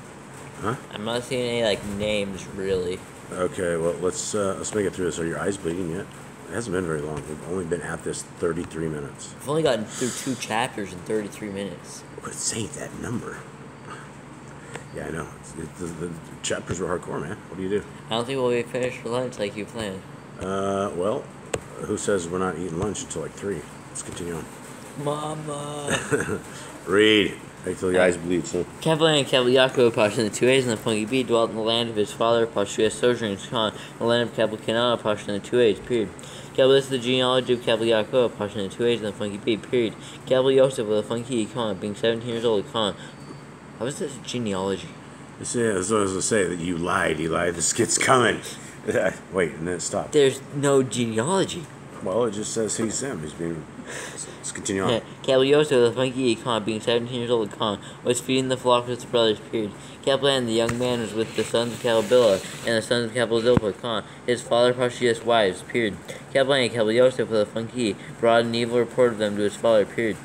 I'm not seeing any like names really. Okay, well let's uh, let's make it through this. Are your eyes bleeding yet? It hasn't been very long. We've only been at this 33 minutes. I've only gotten through two chapters in 33 minutes. But say that number. Yeah, I know. It, the, the chapters were hardcore, man. What do you do? I don't think we'll be finished for lunch like you planned. Uh, well, who says we're not eating lunch until like three? Let's continue on. Mama. Read. Till your eyes bleed, son. Kevlin and Kevel Yaakov, Pasha the two A's and the funky B, dwelt in the land of his father, Pasha sojourning Khan, the land of Pasha in the two A's, period. Kevel is the genealogy of Kevel Yaakov, Pasha the two A's and the funky B, period. Kevel Yosef with a funky Khan, being 17 years old, Khan. How is this genealogy? This is, as I was gonna say, that you lied, Eli. This skit's coming. Wait, and then it stopped. There's no genealogy. Well, it just says he's him. He's being. Let's continue on. Caballoso, the funky E, Khan, being 17 years old, Khan, was feeding the flock with his brothers, period. Kaplan, the young man, was with the sons of Calabilla and the sons of Cabalzilpa, Khan, his father Pashias' wives, period. Kaplan and Caballoso, for the funky brought an evil report of them to his father, period.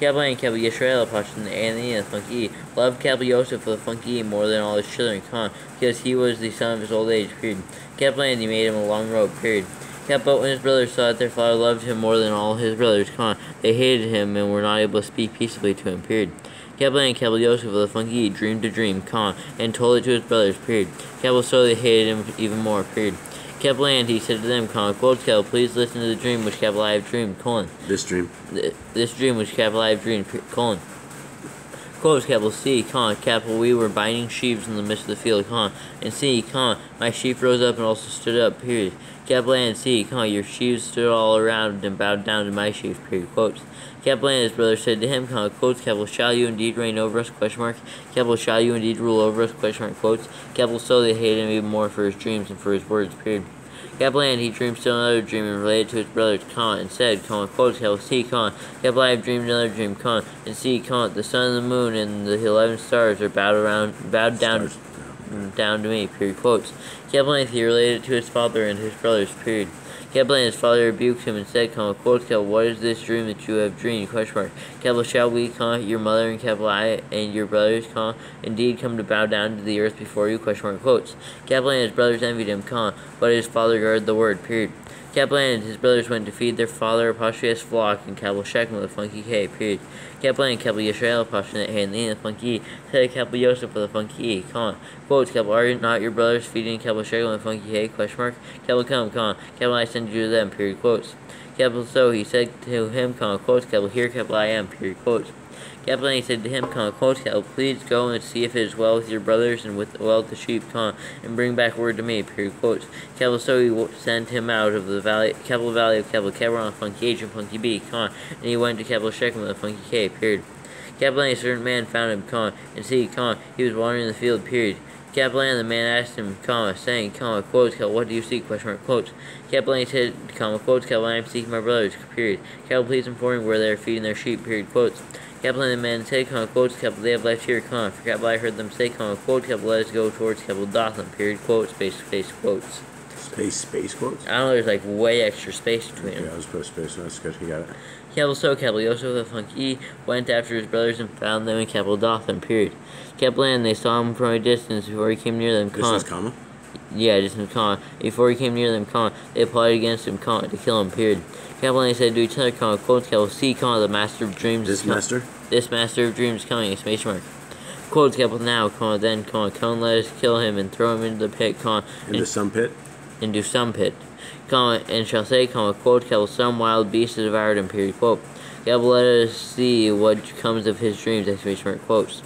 Kaplan and Cabal Yisrael, Pashin, the Anani, and the funky loved Caballoso for the funky more than all his children, Khan, because he was the son of his old age, period. Kaplan, he made him a long robe, period. Yeah, but when his brothers saw that their father loved him more than all his brothers, Khan, they hated him and were not able to speak peaceably to him, period. Kaplan and Keppel Yosef of the Funky E dreamed a dream, con, and told it to his brothers, period. Keppel slowly hated him even more, period. And he said to them, con, quotes Keppel, please listen to the dream which Keppel I have dreamed, colon. This dream. Th- This dream which Keppel I have dreamed, colon. Quotes Keppel, see, con, Keppel, we were binding sheaves in the midst of the field, con, and see, con, my sheaf rose up and also stood up, period. Keppel and see, con, your sheaves stood all around and bowed down to my sheaf, period. Quotes. Keppel and his brother said to him, con, quotes, Keppel, shall you indeed reign over us, question mark. Keppel, shall you indeed rule over us, question mark, quotes. Keppel they hated him even more for his dreams and for his words, period. Kaplan, he dreamed still another dream and related to his brothers Khan and said, Khan, quotes, Hell, see, Khan, Kaplan, I have dreamed another dream, Khan, and see, Khan, the sun and the moon and the eleven stars are bowed around, bowed down, Stars. Down to me, period, quotes. Kaplan, he related to his father and his brothers, period. Kaplan, his father rebuked him and said, Khan, quotes, Kel, what is this dream that you have dreamed, question mark. Kaplan, shall we, Khan, your mother and Kaplan, and your brothers, Khan, indeed come to bow down to the earth before you, question mark, quotes. Kaplan and his brothers envied him, Khan, but his father guarded the word, period. Kaplan and his brothers went to feed their father Apostolius flock in Kabul Shechem with funky K, period. Kaplan and Kabul Yisrael Apostolius and the funky said Kabul Yosef with a funky E, Khan. Quotes, Kabul, are not your brothers feeding in Kabul Shechem with funky K, question mark? Kabul come, Khan. Kabul I send you to them, period, quotes. Kabul so he said to him, Khan, quotes, Kabul, here Kabul I am, period, quotes. Kaplan said to him, Khan, quotes, Kabul, please go and see if it is well with your brothers and with well the sheep, Khan, and bring back word to me, period, quotes. Kabul so he sent him out of the valley, Kabul valley of Kabul, Kabul on funky H and funky B, Khan, and he went to Kabul Shechem with funky K, period. Kaplan, a certain man found him, Khan, and see, Khan, he was wandering in the field, period. Kaplan, the man asked him, comma, saying, comma, quotes, Kel, what do you seek, question mark, quotes. Kaplan said, comma, quotes, Kel, I am seeking my brothers, period. Kel, please inform me where they are feeding their sheep, period, quotes. Kaplan, the man said, comma, quotes, Kel, they have left here, comma, for Kaplan, I heard them say, comma, quote, Kel, let us go towards Kel, Dothan, period, quotes, space, space, quotes. Space, space quotes? I don't know, there's like way extra space between them. Yeah, I was put space. That's good. You got it. Keppel so Keppel Yosef the Funky went after his brothers and found them in Keppel Dothan, period. Keppel and they saw him from a distance before he came near them. Is comma. Yeah, distance con. Before he came near them, con. They plotted against him, con, to kill him, period. And they said to each other, con, quotes Keppel, see con, the master of dreams This is master. This master of dreams coming, exclamation mark. Quotes Keppel now, con, then con, con, let us kill him and throw him into the pit, con, Into and sun pit. into some pit. Comma, and shall say, comma, quote, Keppel, some wild beast has devoured him, period, quote. Keppel, let us see what comes of his dreams, exclamation mark, quotes.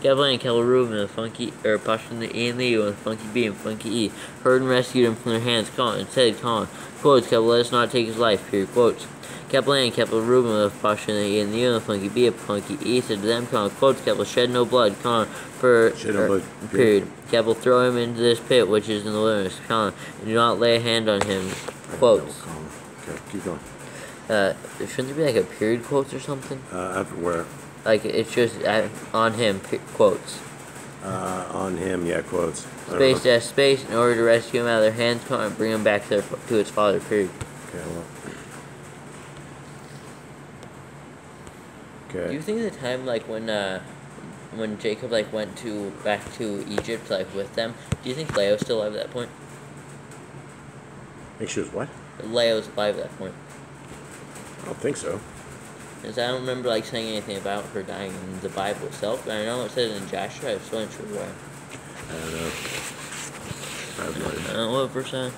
Keppel and Reuben, the funky, or the E and Leo, and funky B and funky E, heard and rescued him from their hands, comma, and said, comma, quotes, Keppel, let us not take his life, period, quotes. Keppel and the Pashton the E and Leo, and funky B and funky E, said to them, comma, quotes, Keppel, shed no blood, comma, for, Shed no er, blood, period. Keppel, throw him into this pit which is in the wilderness, comma, and do not lay a hand on him, quotes. Okay, keep going. Uh, shouldn't there be like a period quotes or something? Uh, where? Like it's just uh, on him quotes. Uh, on him, yeah, quotes. I Space dash space in order to rescue him out of their hands, come and bring him back to their to his father. Period. Okay, hold on. Do you Okay. think the time like when uh when Jacob like went to back to Egypt like with them? Do you think Leo's still alive at that point? Make sure it's what? Leo's alive at that point. I don't think so. Because I don't remember like saying anything about her dying in the Bible itself. But I know it says in Joshua. I just wasn't sure where. I don't know. I I don't know what verse. Uh,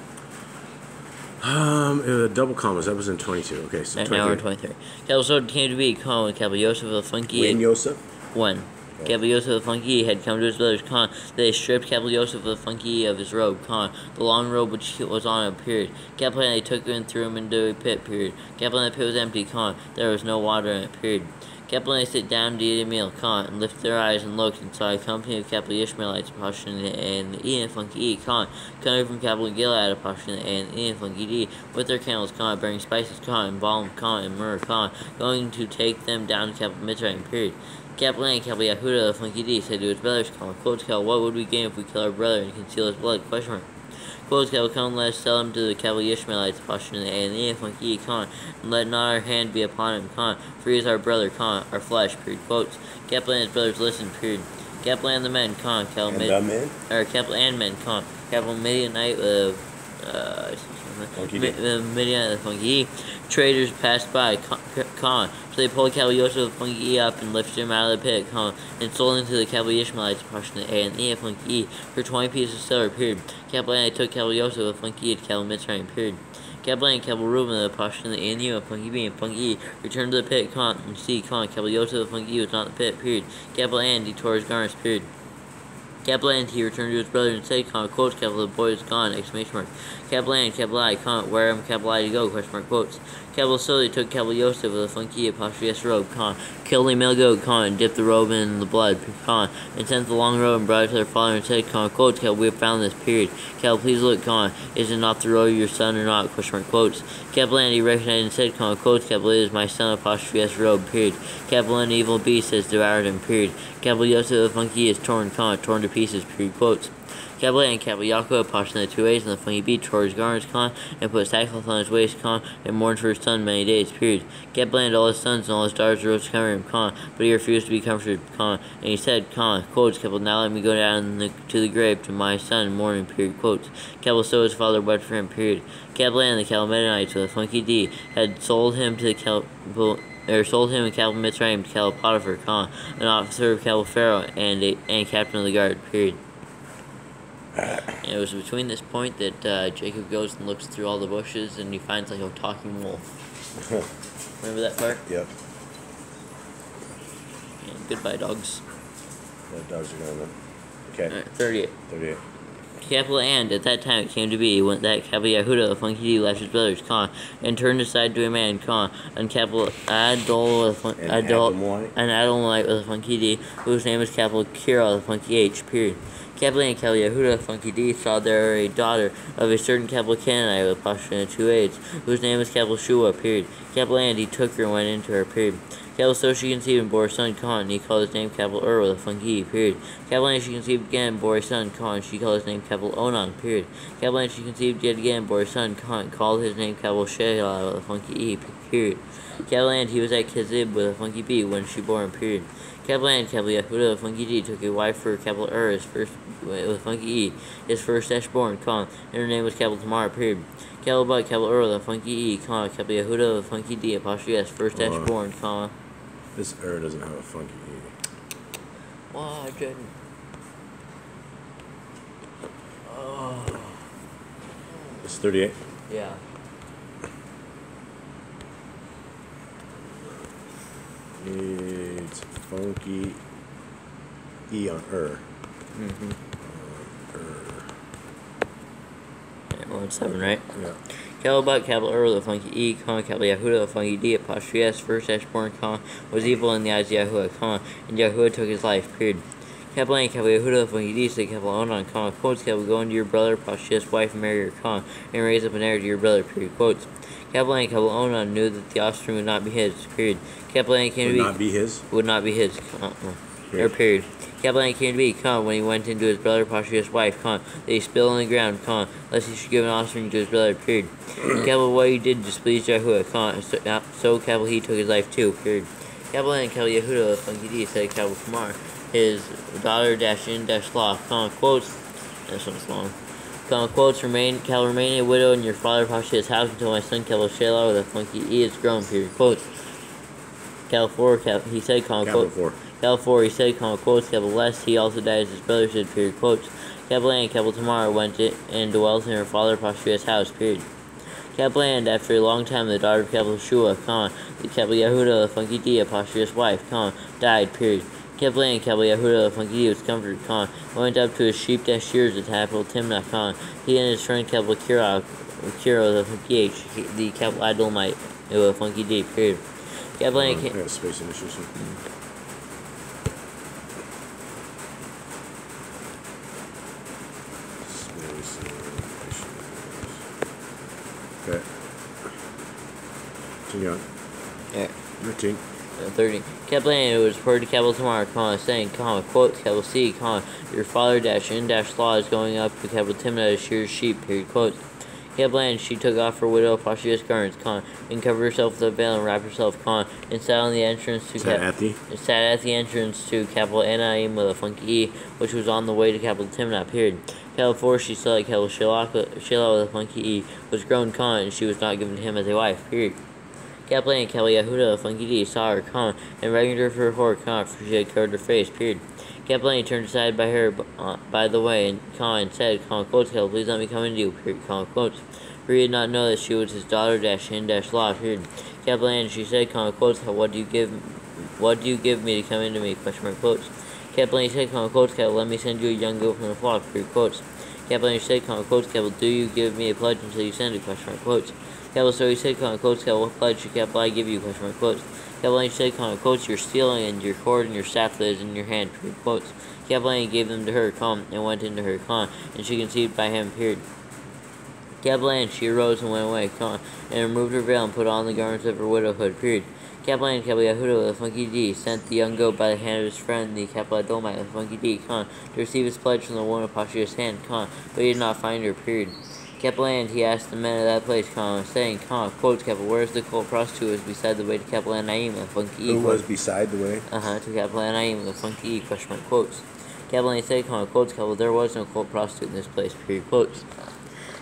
Um, uh, double commas. That was in 22. Okay, so Right now we're 23. 23. Keppel came to be when Keppel Yosef the Funky When Yosef? when Yosef the Funky had come to his brothers Con, they stripped Yosef the Funky of his robe Con, the long robe which was on him period. And they took him and threw him into a pit period. Keppel and the pit was empty Con, there was no water in it period. And they sit down to eat a meal Con, and lifted their eyes and looked and saw a company of Keppel Ishmaelites Pashon and Ian Funky Khan, coming from Keppel Gilead Pashon and Ian Funky D, with their camels Con, bearing spices Con, and balm Con, and myrrh Con, going to take them down to Keppel Mitzrayim period. And Kaplan Yahuda the Funky D said to his brothers, Come, quotes Kel, what would we gain if we kill our brother and conceal his blood? Question mark. Quotes Kel, come, let us sell him to the Kaplan Ishmaelites, Pashon and the and Funky Khan, and let not our hand be upon him, Khan, for he is our brother, Khan, our flesh, period. Quotes. Kaplan and his brothers listened, period. Kaplan and the men, Khan, Kel, And mid, men? or Kaplan and men, Khan, Kaplan Midianite of uh, Funky Mi- D. uh, Midian the Funky E. Traders passed by Con, Con, so they pulled Cabal Yosef the Funky E up and lifted him out of the pit, Con, and sold him to the Cabal Ishmaelites, the A and E of Funky E, for 20 pieces of silver, period. Cabal took Cabal Yosef the Funky E to Cabal Mitzrayim, period. Cabal and Cabal Reuben the portion the A and Funky B and Funky E returned to the pit, Con, and see, Con, Cabal Yosef the Funky E was not in the pit, period. Cabal and he tore his garments, period. Kaplan, he returned to his brother and said, comment, quotes, capital, the boy is gone, exclamation mark. Kaplan, I, comment, where am I to go, question mark, quotes. Capital so took capital Yosef with a funky apostrophe robe, con, killed a male goat, con, and dipped the robe in the blood, con, and sent the long robe and brought it to their father and said, con, quotes, capital, we have found this, period. Capital, please look, con, is it not the robe of your son or not, question mark, quotes. Kaplan, he recognized and said, con, quotes, capital, it is my son, apostrophe robe, period. Capital, an evil beast has devoured him, period. Capital Yosef the funky is torn, con, torn to pieces, period, quotes. Capital and Capital Yaakov approached the two ways, and the funky beat tore his garments, con, and put sackcloth on his waist, con, and mourned for his son many days, period. Capital and all his sons and all his daughters rose to comfort him, con, but he refused to be comforted, con, and he said, con, quotes, Capital, now let me go down the, to the grave to my son mourning, period, quotes. Capital, so his father wept for him, period. Capital and the Calmedites with funky D had sold him to the Capital or sold him in Cabal Mitzrayim to Cabal Potiphar Khan, an officer of Cabal Pharaoh and a, and captain of the guard. Period. And it was between this point that uh, Jacob goes and looks through all the bushes and he finds like a talking wolf. Remember that part? Yep. And goodbye, dogs. The dogs are then. Okay. Alright, 38. 38. Capital and at that time it came to be when that capital Yehuda of Funky D left his brothers Khan and turned aside to a man Khan and capital Adol of Fun- Adol Adamite? an with a Funky D whose name is capital Kira of Funky H period. Capital and capital Yehuda Funky D saw there a daughter of a certain capital Canaanite with Pashto two aides whose name is capital Shua period. Capital and he took her and went into her period. Capital so she conceived and bore a son Khan, and he called his name capital Ur with a funky period. Capital and she conceived again and bore a son Khan, and she called his name capital Onan, period. Capital and she conceived yet again and bore a son Khan, called his name capital Shelah with a funky E, period. Capital and he was at Kizib with a funky B when she bore him, period. Capital and capital Yehuda, a funky D, took a wife for capital Ur, his first, with funky E, his first born Khan, and her name was capital Tamar, period. Capital but capital with a funky E, Khan, capital Yehuda, a funky D, apostrophe S, first Wow. born Khan. This Ur doesn't have a funky E. Why didn't? Oh. It's 38. Yeah. It's funky E on Ur. Mm-hmm. Ur. Yeah, we're seven, right? Yeah. Calabot, Cabal Ur, the funky E, Con, Cabal Yahuda, the funky D, apostrophe S, first Eshborn Con, was evil in the eyes of Yahuwah, Con, and Yahuwah took his life, period. Cabal and Cabal Yahuda, the funky D, said Cabal Onan, Con, quotes, Cabal, go into your brother, apostrophe S, wife, and marry your Con, and raise up an heir to your brother, period, quotes. Cabal and Cabal Onan knew that the offspring would not be his, period. Cabal and came Would to be not be his. would not be his. Uh, uh, or Period. Captain came to be, con, when he went into his brother Pasha's wife, con, they spill on the ground, con, lest he should give an offspring to his brother, period. Capital what he did displeased Yahuwah, con, so, so he took his life too, period. Capital and Capital Yehuda, funky D, said Capital Kumar, his daughter dash in dash law, con, quotes, this one's long. Con, quotes, remain, Cal, remain a widow in your father Pasha's house until my son Capital Shelah with a funky E is grown, period, quotes. Cal 4, Cal, he said, con, Capital quote, 4. Cal 4, he said, comma, quotes, Capital lest he also died as his brother said, period, quotes. Capital and Capital Tamar went it and dwelt in her father Pashua's house, period. Capital and after a long time, the daughter of Capital Shua, comma, the Capital Yehuda, the funky D, Pashua's wife, comma, died, period. Capital and Capital Yehuda, the funky D, was comforted, comma, went up to his sheep dash shears at Capital Timnah, comma, he and his friend Capital Kira, Kira, the funky H, he- the Capital Adulmite, the funky D, period. Capital I and Ca- got spacing issues. Okay. Continue on. Yeah. 13. Uh, 30. Kaplan it was reported to Capital tomorrow, comma, saying, comma, quote, Capital C, comma, your father dash in dash law is going up to Capital Timnah to shear sheep, period, quote. Kaplan, she took off her widow Pashia's garments, comma, and covered herself with a veil and wrapped herself, comma, and sat on the entrance to that Cap- Athi? sat at the entrance to Capital Anaim with a funky E, which was on the way to Capital Timnah, period. Cal 4, she saw that Cal Shelah with a funky E was grown con and she was not given to him as a wife, period. Kaplan and Cal Yahuda, a funky D, saw her con and recognized her for her con for she had covered her face, period. Kaplan turned aside by her uh, by the way and con said, Con quotes, Cal, please let me come into you, period, con quotes. For he did not know that she was his daughter dash in dash law, period. Kaplan, she said, con quotes, what do you give what do you give me to come into me? Question mark quotes. Kaplan said, Con quotes, Cal, let me send you a young girl from the flock, period, quotes. Kaplan said, Con quotes, Cal, do you give me a pledge until you send it? Question mark quotes. Kaplan so he said, Con quotes, Cal, what pledge should Kaplan give you? Question mark quotes. Kaplan said, Con quotes, you're stealing and your cord and your staff that is in your hand, period, quotes. Kaplan gave them to her, com, and went into her, con, and she conceived by him, period. Kaplan, she arose and went away, con, and removed her veil and put on the garments of her widowhood, period. Yahuda with a funky D sent the young goat by the hand of his friend, the Kaplan Dolmite with a funky D, con, to receive his pledge from the woman of Pasha's hand, con, but he did not find her, period. Kaplan, he asked the men of that place, con, saying, con, quotes, Kaplan, where is the cult prostitute who is beside the way to Kaplan Naim a funky E? Who was beside the way? Uh-huh, to Kaplan Naim a funky E, question mark, quotes. Kaplan said, con, quotes, Kaplan, there was no cult prostitute in this place, period, quotes.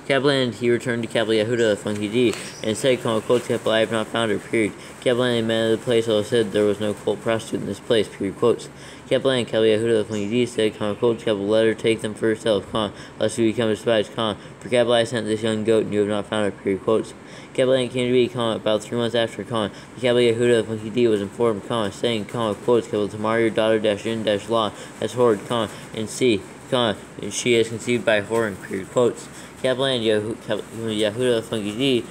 Kaplan, he returned to Kaplan Yahuda, the funky D, and said, Con quotes, Kaplan, I have not found her, period. Kaplan, the man of the place, also said there was no cult prostitute in this place, period, quotes. Kaplan, Kaplan the funky D, said, Con quotes, Kaplan, let her take them for herself, Con, lest we become despised, Con, for Kaplan, I sent this young goat, and you have not found her, period, quotes. Kaplan came to be, Con, about three months after Con, the Kaplan Yahuda, the funky D, was informed, Con, saying, Con quotes, Kaplan, tomorrow your daughter, dash in, dash law, has whored, Con, and see, Con, and she is conceived by whoring, period, quotes. Kaplan Yahuda Funky D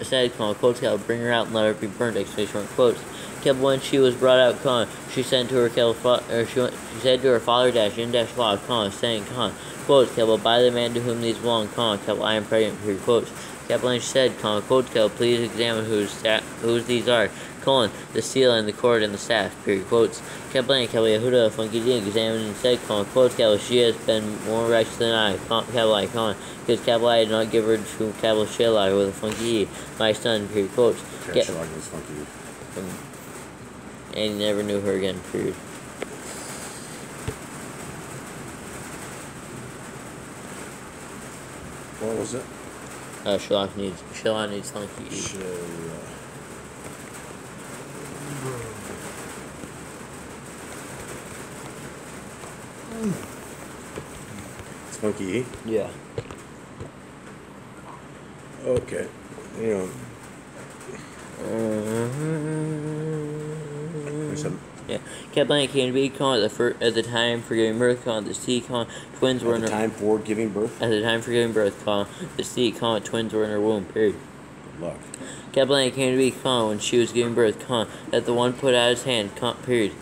said, Con, quotes, Cal, bring her out and let her be burned, exclamation quotes. Kept when she was brought out, Con, she sent to her Cal, or she, went, she said to her father, dash, in dash law, Con, saying, Con, quotes, Cal, by the man to whom these belong, Con, Cal, I am pregnant, period, quotes. Kaplan said, Con, quotes, Cal, please examine whose, whose these are, colon, the seal and the cord and the staff, period, quotes. Kaplan, Cal, Yehuda, Funky D, examined and said, Con, quotes, Cal, she has been more righteous than I, Con, Cal, Con, because Cal, I did not give her to Cal, Shelah with a funky E, my son, period, quotes. Get- Sherlock was funky. And never knew her again, period. What was it? Uh, Sherlock needs, Sherlock needs funky E. Sherlock. It's funky E. Yeah. Okay. You know, there's some, mm-hmm. Yeah. Kaplan came to be con at the fir- at the time for giving birth con the C con twins were at in the her time for giving birth. at the time for giving birth con the C con twins were in her womb period. Good luck. Kaplan came to be con when she was giving birth con that the one put out his hand con period.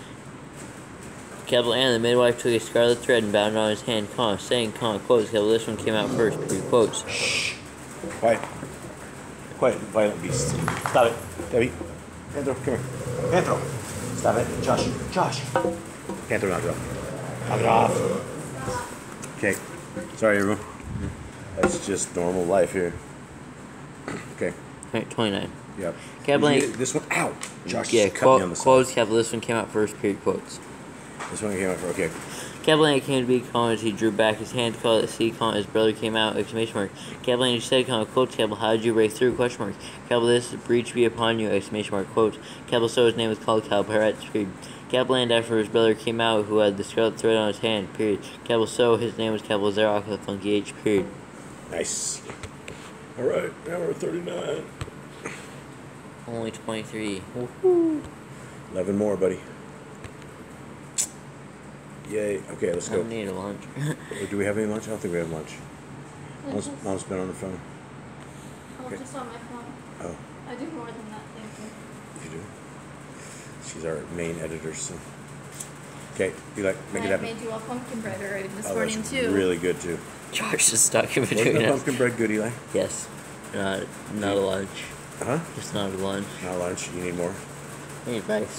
And the midwife took a scarlet thread and bound it on his hand con saying con quotes Kaplan this one came out first period quotes. Quiet. Quiet, violent beasts. Stop it. Debbie. Panther, come here. Panther. Stop it. Josh. Josh. Panther, knock it off. Knock it off. Okay. Sorry, everyone. That's just normal life here. Okay. Right, twenty nine. Yep. Kaplan- Did you This one. Ow. Josh Yeah, just cut me on quote, the side. quotes Kaplan this one came out first period quotes. This one came out for okay. Kaplan came to be calm as he drew back his hand to call it C calm his brother came out exclamation mark. Kaplan said calm quotes Kaplan how did you break through question mark. Kaplan this breach be upon you exclamation mark quotes. Kaplan so his name was called Kalparet period. Kaplan after his brother came out who had the scarlet thread on his hand period. Kaplan so his name was Kaplan Zerach with funky H period. Nice. All right. Now we're at 39. Only twenty three. 11 more, buddy. Yay. Okay, let's I go. need a lunch. Do we have any lunch? I don't think we have lunch. Mom's, just, Mom's been on the phone. oh, okay. just on my phone. Oh, I do more than that, thank you. you do? She's our main editor, so. Okay, you like, make And it I happen. made you all pumpkin bread already this Oh, morning that's too. really good, too. Josh is stuck in Wasn't between the us. pumpkin bread good, Eli? Yes. Not not a lunch. Huh? Just not a lunch. Not a lunch. You need more? I need rice.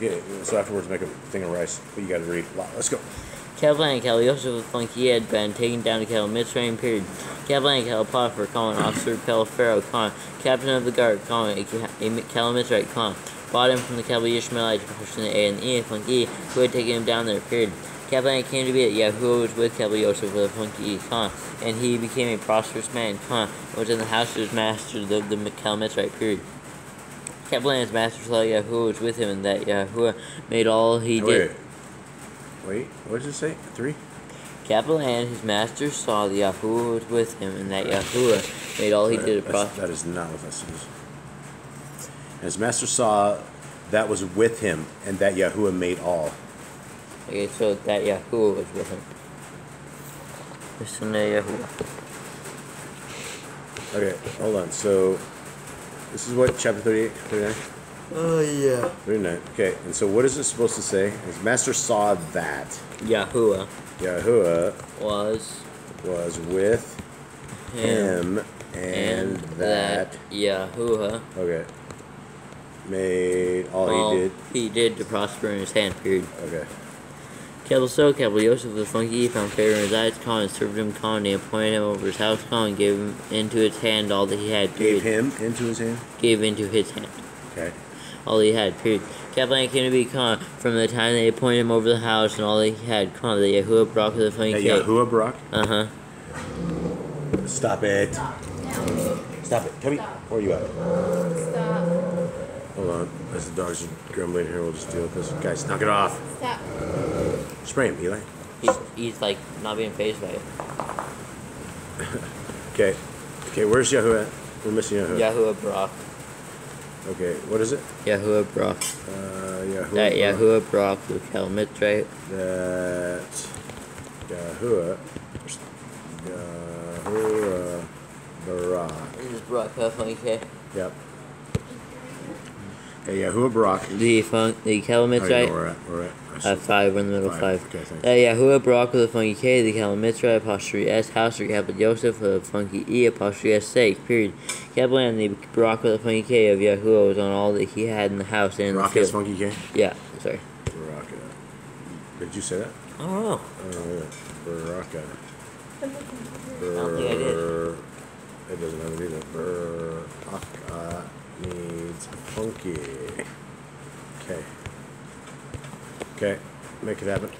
Yeah, so afterwards make a thing of rice. But you gotta read. Let's go. Calvin and Cal Yosef with Funky had been taken down to Cal Mitzrayim period. Calvin and Cal Potiphar, calling officer Cal Pharaoh, Khan, captain of the guard, calling a Cal Mitzrayim, Khan, bought him from the Cal Ishmaelite, pushing the A and E, Funky, who had taken him down there, period. Kaplan came to be at Yahoo was with Kabbalah Yosef with a funky con, and he became a prosperous man. Con was in the house of his master, the, the Kalmitzrite period. Kaplan his master saw Yahuwah was with him, and that Yahuwah made all he Oh, did. wait. Wait, what does it say? Three? Kaplan his master saw that Yahuwah was with him, and that Yahuwah made all he did That's- prosper. That is not what says. And his master saw that was with him, and that Yahuwah made all. Okay, so that Yahuwah was with him. Listen to Yahuwah. Okay, hold on. So, this is what, chapter 38, 39? Oh yeah. 39. Okay, and so what is it supposed to say? His master saw that Yahuwah Yahuwah was was with him, him, and, that, Yahuwah okay, made all all he did. he did to prosper in his hand. Period. Okay. Kevel so Kevel Yosef the funky found favor in his eyes. Khan and served him Khan. They appointed him over his house. Khan gave him into his hand all that he had. Gave him into his hand. Gave into his hand. Okay. all he had, period. Kaplan came to be Khan from the time they appointed him over the house and all that he had. Khan, the Yahuwah brought the Funky That cake. Yahuwah Barak. Uh huh. Stop it. Stop it. Tell me. Where are you at? Stop. Hold. As the dogs are grumbling here, we'll just deal with this. Guys, knock it off. Stop. Spray him, Eli. He's, he's like not being phased by it. Okay. Okay, where's Yahuwah? at? We're missing Yahuwah. Yahuwah Brock. Okay, what is it? Yahuwah Brock. Uh, Yahuwah. That Barak. Yahuwah Brock, the Kalmitzrite. That Yahuwah. Yahuwah Barak. This is Brock, the funny cake. Yep. Okay, Yahuwah Barak. The fun, the Oh, know Kalmitzrite. where we're at. We're at. Uh, five, we're in the middle Five, five. okay, thanks. Uh, Yahuwah Barak with a funky K, the Kalamitzra, apostrophe S, house, or Kappa Joseph with a funky E, apostrophe S, sake, period. Kaplan, the Barak with a funky K of Yahuwah was on all that he had in the house and Barak the field. Funky K? Yeah, sorry. Baraka. Did you say that? I don't know. Oh, yeah. Baraka. I don't think I did. It doesn't have it either. Baraka needs funky. Okay. Okay. Make it happen.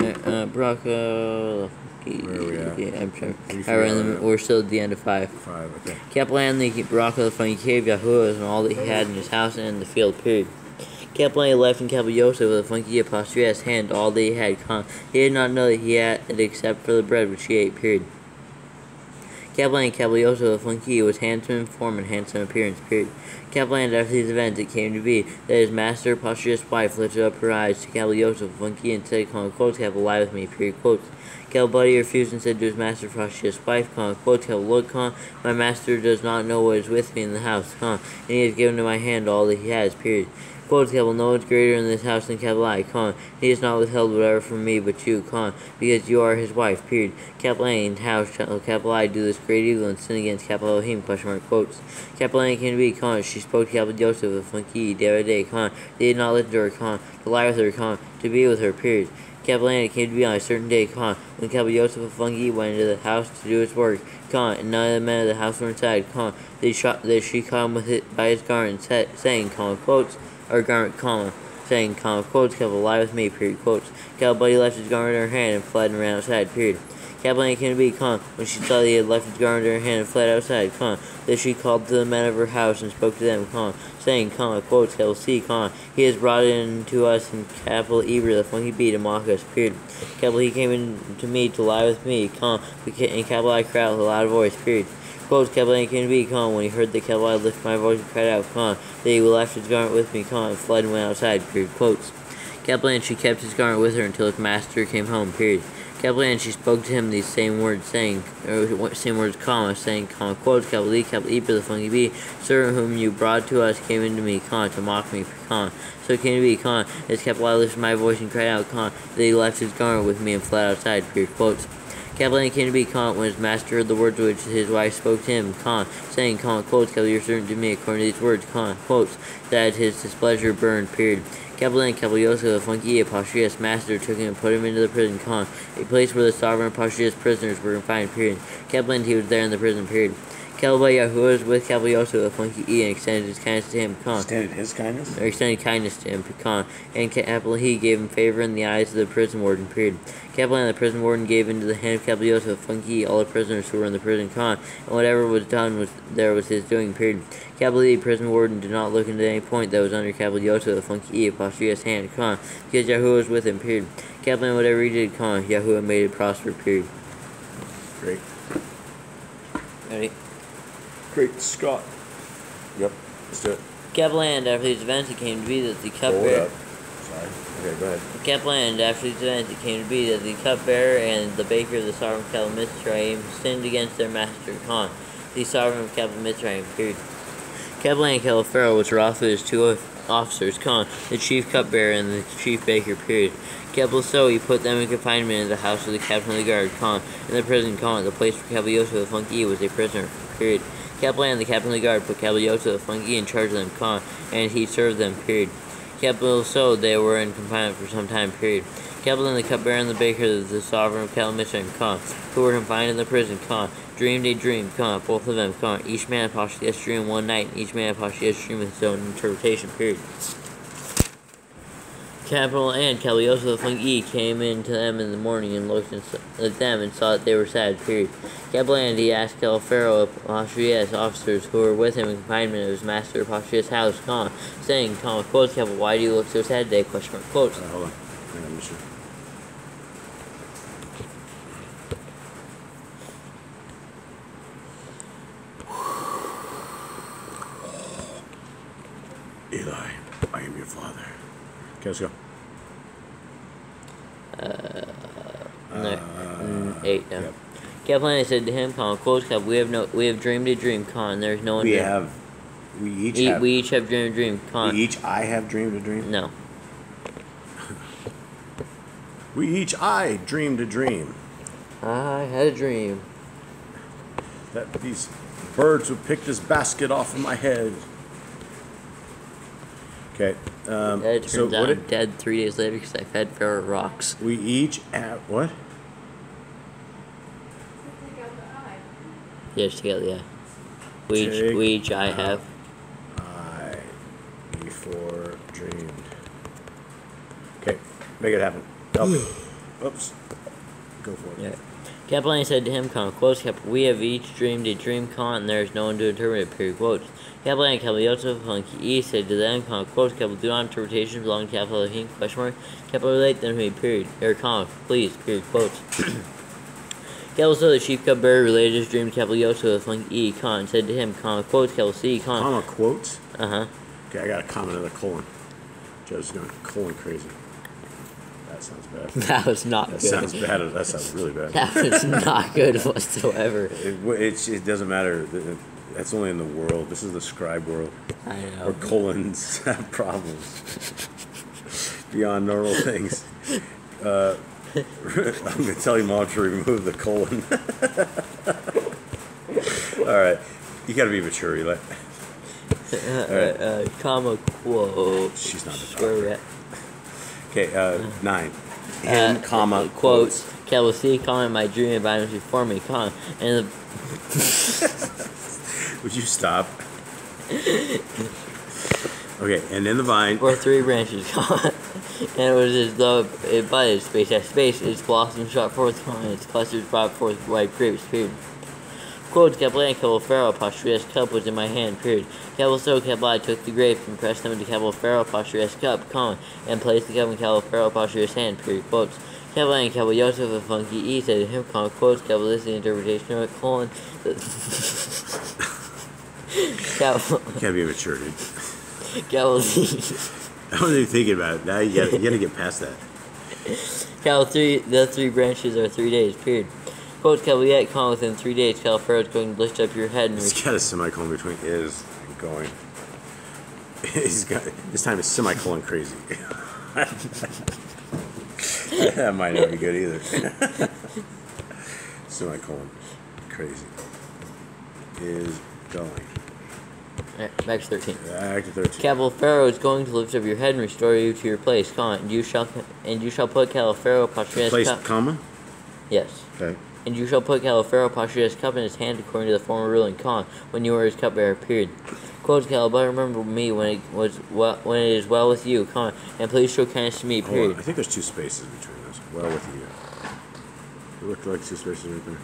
Uh, uh, uh, Where are we at? Yeah, I'm. Three, Alright, we're, in four, the, we're still at the end of five. Five. Okay. Kaplan, the of the funny cave, Yahuwah and all that he had in his house and in the field, period. Kaplan left in Yosef with a funky apostrophe hand all that he had. Con. He did not know that he had it except for the bread which he ate, period. Kaplan and with funky was handsome in form and handsome appearance, period. Kaplan, after these events, it came to be that his master, posthumous wife, lifted up her eyes to Yosef, funky, and said, Con, quotes, Kappa, lie with me, period, quotes. Cal refused and said to his master, Froshia's wife, Con, quote, Cal, look, Con, my master does not know what is with me in the house, Con, and he has given to my hand all that he has, period. Quote, Cal, no one's greater in this house than Kabbalah, Con, he has not withheld whatever from me but you, Con, because you are his wife, period. Kaplan, how shall do this great evil and sin against Kaplan Elohim, question mark, quotes. Kaplan came to be, Con, she spoke to Kaplan Joseph of Funky, day. Con, they did not listen to her, Con, to lie with her, Con, to be with her, period. Kaplan came to be on a certain day, Con, when Kaplan Joseph of Funky went into the house to do his work, Con, and none of the men of the house were inside, Con, they shot, they she caught him with it by his garment, sa- saying, Con, quotes, or garment, comma, saying, comma, quotes, Kaplan, lie with me, period, quotes. Kaplan Buddy left his garment in her hand and fled and ran outside, period. Came to be, Con, when she saw that he had left his garment in her hand and fled outside, Con, then she called to the men of her house and spoke to them, Con, saying, Con, quotes, Kaplan, see, Con, he has brought in to us in capital Eber, the funky bee, to mock us, period. Kaplan, he came in to me to lie with me, Con, and Kaplan, I cried with a loud voice, period. Kaplan came to be, Con, when he heard the I lifted my voice and cried out, Con, that he left his garment with me, Con, and fled and went outside, period. Quotes. Kaplan, she kept his garment with her until his master came home, period. Kaplan, she spoke to him these same words, saying, or same words, comma, saying, comma, quotes, Kaplan, Eber, the funky bee, sir, whom you brought to us, came into me, con, to mock me, con. So it came to be, con, as Kaplan lifted my voice and cried out, con, that he left his garment with me and fled outside, period. Quotes. Kaplan came to be Kant when his master heard the words which his wife spoke to him, Kant, saying, Kant, quotes, your servant to me, according to these words, Kant, quotes, that his displeasure burned, period. Kaplan and Kabaliosa, the funky Apostolius master, took him and put him into the prison, Khan, a place where the sovereign Apostolius prisoners were confined, period. Kaplan, he was there in the prison, period. Caleb Yahuwah was with Caleb Yosef the funky E and extended his kindness to him. Con. Extended his kindness. or extended kindness to him, Con, and Capelhi gave him favor in the eyes of the prison warden, period. Capelli and the prison warden gave into the hand of Capeliosa Funky all the prisoners who were in the prison, Con, and whatever was done was there was his doing, period. Capelli, the prison warden, did not look into any point that was under Capeliosa the Funky E apostrophe S hand, Con, because Yahuwah was with him, period. Capelli, whatever he did, Con, Yahuwah made it prosper, period. Great. Ready? Great Scott. Yep. Let's do it. Capland, after these events, it came to be that the Hold cupbearer. Sorry. Okay, go ahead. Capland, after these events, it came to be that the cupbearer and the baker of the sovereign capital of Mitzrayim sinned against their master Khan, the sovereign of capital Mitzrayim. Period. Capland killed Pharaoh was wroth with his two officers, Khan, the chief cupbearer and the chief baker. Period. Capel so he put them in confinement in the house of the captain of the guard, Khan, in the prison, Khan, the place where Capel Yosef the Funky was a prisoner. Period. Caplan, the captain of the guard, put Yosef the Funky in charge of them, Khan, and he served them. Period. Capital so they were in confinement for some time period. Capital and the cupbearer and the baker, the sovereign of Capital Mitzrayim, Khan, who were confined in the prison, Khan, dreamed a dream, Khan, both of them, Khan, each man apostrophe S dream one night, and each man apostrophe S dream with his own interpretation, period. Capital and Calioso the Funky came in to them in the morning and looked at them and saw that they were sad, period. He asked Califero apostrophe S officers who were with him in confinement of his master apostrophe S house, Khan, saying, Khan, quotes, Capital, why do you look so sad today, question mark, quotes. Uh, hold on. Hang on, Mister. Eli, I am your father. Okay, let's go. No, mm, eight, no. yep. Kaplan said to him, Khan, quotes, Cap, we have no, we have dreamed a dream, Khan, there is no one We here. have. We each E- have. we each have dreamed a dream, Khan. we each. I have dreamed a dream. no. We each. I dreamed a dream I had a dream. that these birds would pick this basket off of my head. Okay. Um, turns so out what? I'm It, dead three days later because I fed Pharaoh rocks. we each have what? Take out the eye. Yeah, just together, yeah. We each, we each, I have. I before dreamed. Okay, make it happen. Oh, oops. Go for it. Yeah. Kaplan said to him, quotes, Cap, we have each dreamed a dream, Khan, and there is no one to interpret it, period, quotes. Kaplan and Kaplan Yosef, Hunky E said to them, quote, quotes, Kaplan, do not interpretation belong to Kaplan Elohim, question mark, Kaplan relate them to me, period, or Khan, please, period, quotes. Kaplan so the chief cupbearer related his dream to Kaplan Yosef, Hunky E, Khan, said to him, Khan, quotes, Kaplan C, Khan, Comma quotes. uh-huh. Okay, I got a comment of the colon. Joe's going colon crazy. That sounds bad. That was not That good. sounds bad. That sounds really bad. That was not good whatsoever. It, it's, it doesn't matter. That's only in the world. This is the scribe world I where know. colons have problems beyond normal things. Uh, I'm going to tell your mom to remove the colon. All right. You got to be mature, Eli. Uh, uh, comma quote. She's not the Where doctor. Okay, uh, nine. Him, Uh, comma, quotes. Cal will see comment my dream about him before me, comma, and the, Would you stop? okay, and in the vine. or three branches, and it was as though it budded, space at space, its blossoms shot forth, and its clusters brought forth white grapes, period. Quotes, Kabbalah and Kabbalah Pharaoh, posture S cup was in my hand, period. Kabbalah so Kabbalah took the grapes and pressed them into Kabbalah Pharaoh, posture cup, comma, and placed the cup in Kabbalah Pharaoh, posture hand, period. Quotes. Kabbalah and Yosef of Funky E said to him, comma, quotes, is the interpretation of it, colon. You gotta be mature, dude. I wasn't even thinking about it. Now you gotta, you gotta get past that. Kabbalah three, the three branches are three days, period. Kabbalah yet, comma, within three days, Pharaoh is going to lift up your head and He's got a semicolon between is and going. He's got this time it's semicolon crazy. that might not be good either. semicolon crazy is going. Eh, back to 13. Back to thirteen. Cabal Pharaoh is going to lift up your head and restore you to your place. Come and you shall and you shall put Place, Patrias comma. Yes. Okay. And you shall put cup in his hand according to the former ruling con when you are his cupbearer. Period. Quotes Cal, but remember me when it was well, when it is well with you, con, and please show kindness to me. Period. I think there's two spaces between those. Well, with you. It looked like two spaces right there.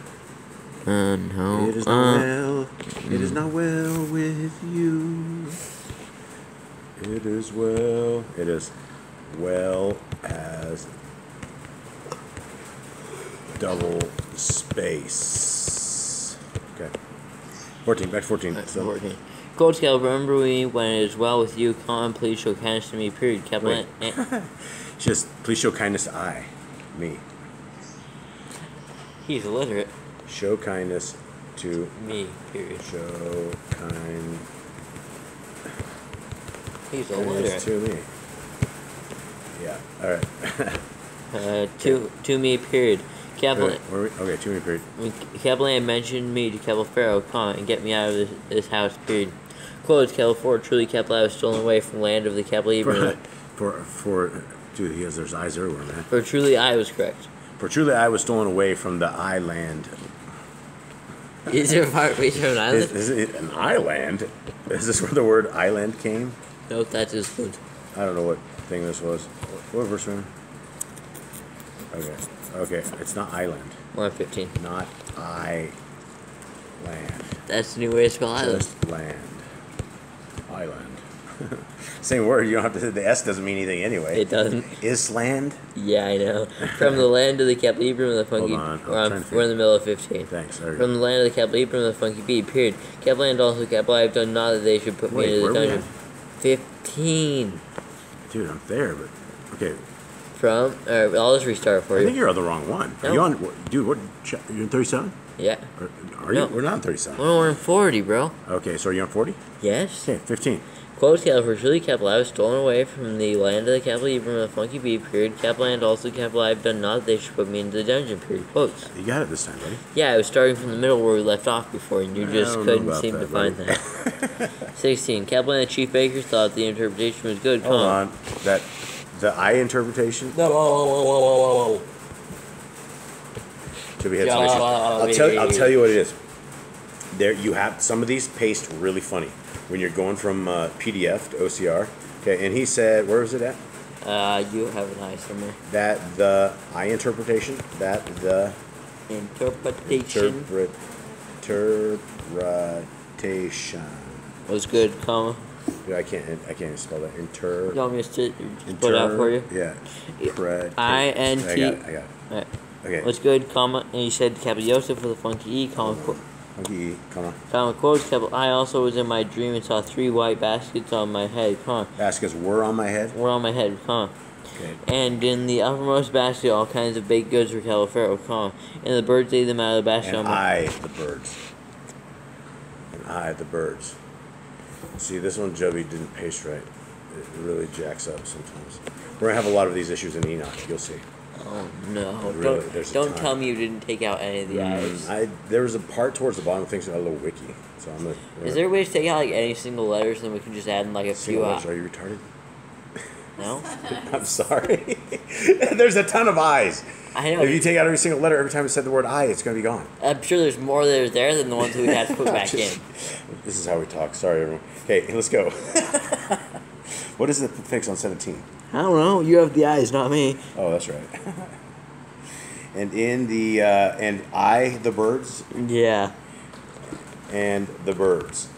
Uh, no. It is uh, not well. It is not well with you. It is well. It is well as double space. Okay. 14. Back to 14. Alright, So, 14. Quotes Cal, remember me when it is well with you, Come, and please show kindness to me. Period. Kaplan. Just please show kindness to I, me. He's illiterate. Show kindness to Me. Period. show kind He's kindness illiterate. to me. Yeah. All right. Uh, to to me. Period. Kaplan. Wait, where are we? Okay. Two minute period. Kaplan mentioned me to Keppel Pharaoh, come and get me out of this, this house, period. Quotes, Keppel 4, truly Keppel I was stolen away from land of the For, Hebrew. for, for, dude, he has, there's eyes everywhere, man. For truly I was correct. For truly I was stolen away from the island. Is there a part where you're an Is, island? is it an island? Is this where the word island came? No, that's good. I don't know what thing this was. What, verse we? Okay. Okay. It's not island. 115. Not I land. That's the new way to spell island. Just land. Island. Same word. You don't have to. The S doesn't mean anything anyway. It doesn't. Island. Yeah, I know. From the land of the Hebrew and the funky. Hold on, I'm we're, trying to we're in the middle of 15. Thanks. There you From go. the land of the Hebrew and the funky beat, period. Keppel and also Keppel I have done not that they should put Wait, me into where the are we dungeon. 15. Dude, I'm there, but okay. From. Alright, I'll just restart for you. I you. think you're on the wrong one. Are No. you on, what- dude? What? You're in 37. Yeah. Are, are you? No. We're not on 37. Well, we're in 40, bro. Okay, so are you on 40? Yes. Okay, 15. Quotes Capital, truly Capital, I was stolen away from the land of the Capital Hebrew and the funky bee period. Capital and also Capital, I have done not that they should put me into the dungeon period. Quotes. You got it this time, buddy. Yeah, I was starting from the middle where we left off before, and you I just couldn't about seem to that, find that. 16. Capital and the chief bakers thought the interpretation was good. Hold Come on. That the I interpretation. No. Should we had some issues. I'll tell, I'll tell you what it is. There, you have some of these paste really funny when you're going from uh, PDF to OCR. Okay, and he said, where is it at? Uh, you have an eye somewhere. That the I interpretation. That the Interpretation interpret interpretation. was good, comma. Dude, I can't. I can't even spell that. Inter. You want me to put it out for you? Yeah. Pre- I N I T- got it. I got it. Alright. Okay. Was good, comma, and he said Capital Yosef for the funky E, comma, Okay, come on. comma, quotes, capital I also was in my dream and saw three white baskets on my head, comma, Baskets were on my head. were on my head, comma. Okay. And in the uppermost basket, all kinds of baked goods were Califero, comma. And the birds ate them out of the basket on And I, the birds. And I, the birds. See, this one Joby didn't paste right. It really jacks up sometimes. We're gonna have a lot of these issues in Enoch. You'll see. Oh no! Really, don't don't tell me you didn't take out any of the eyes. Mm, I there was a part towards the bottom of things that had a little wiki. So I'm gonna. Is there a way to take out like any single letters, and then we can just add in like a few Single letters, Are you retarded? No, I'm sorry. There's a ton of eyes. I know. If you take out every single letter every time it said the word I, it's gonna be gone. I'm sure there's more that are there than the ones that we have to put back in. This is how we talk. Sorry, everyone. Okay, let's go. What is the fix on 17? I don't know. You have the eyes, not me. Oh, that's right. and in the uh, and I the birds Yeah. and the birds.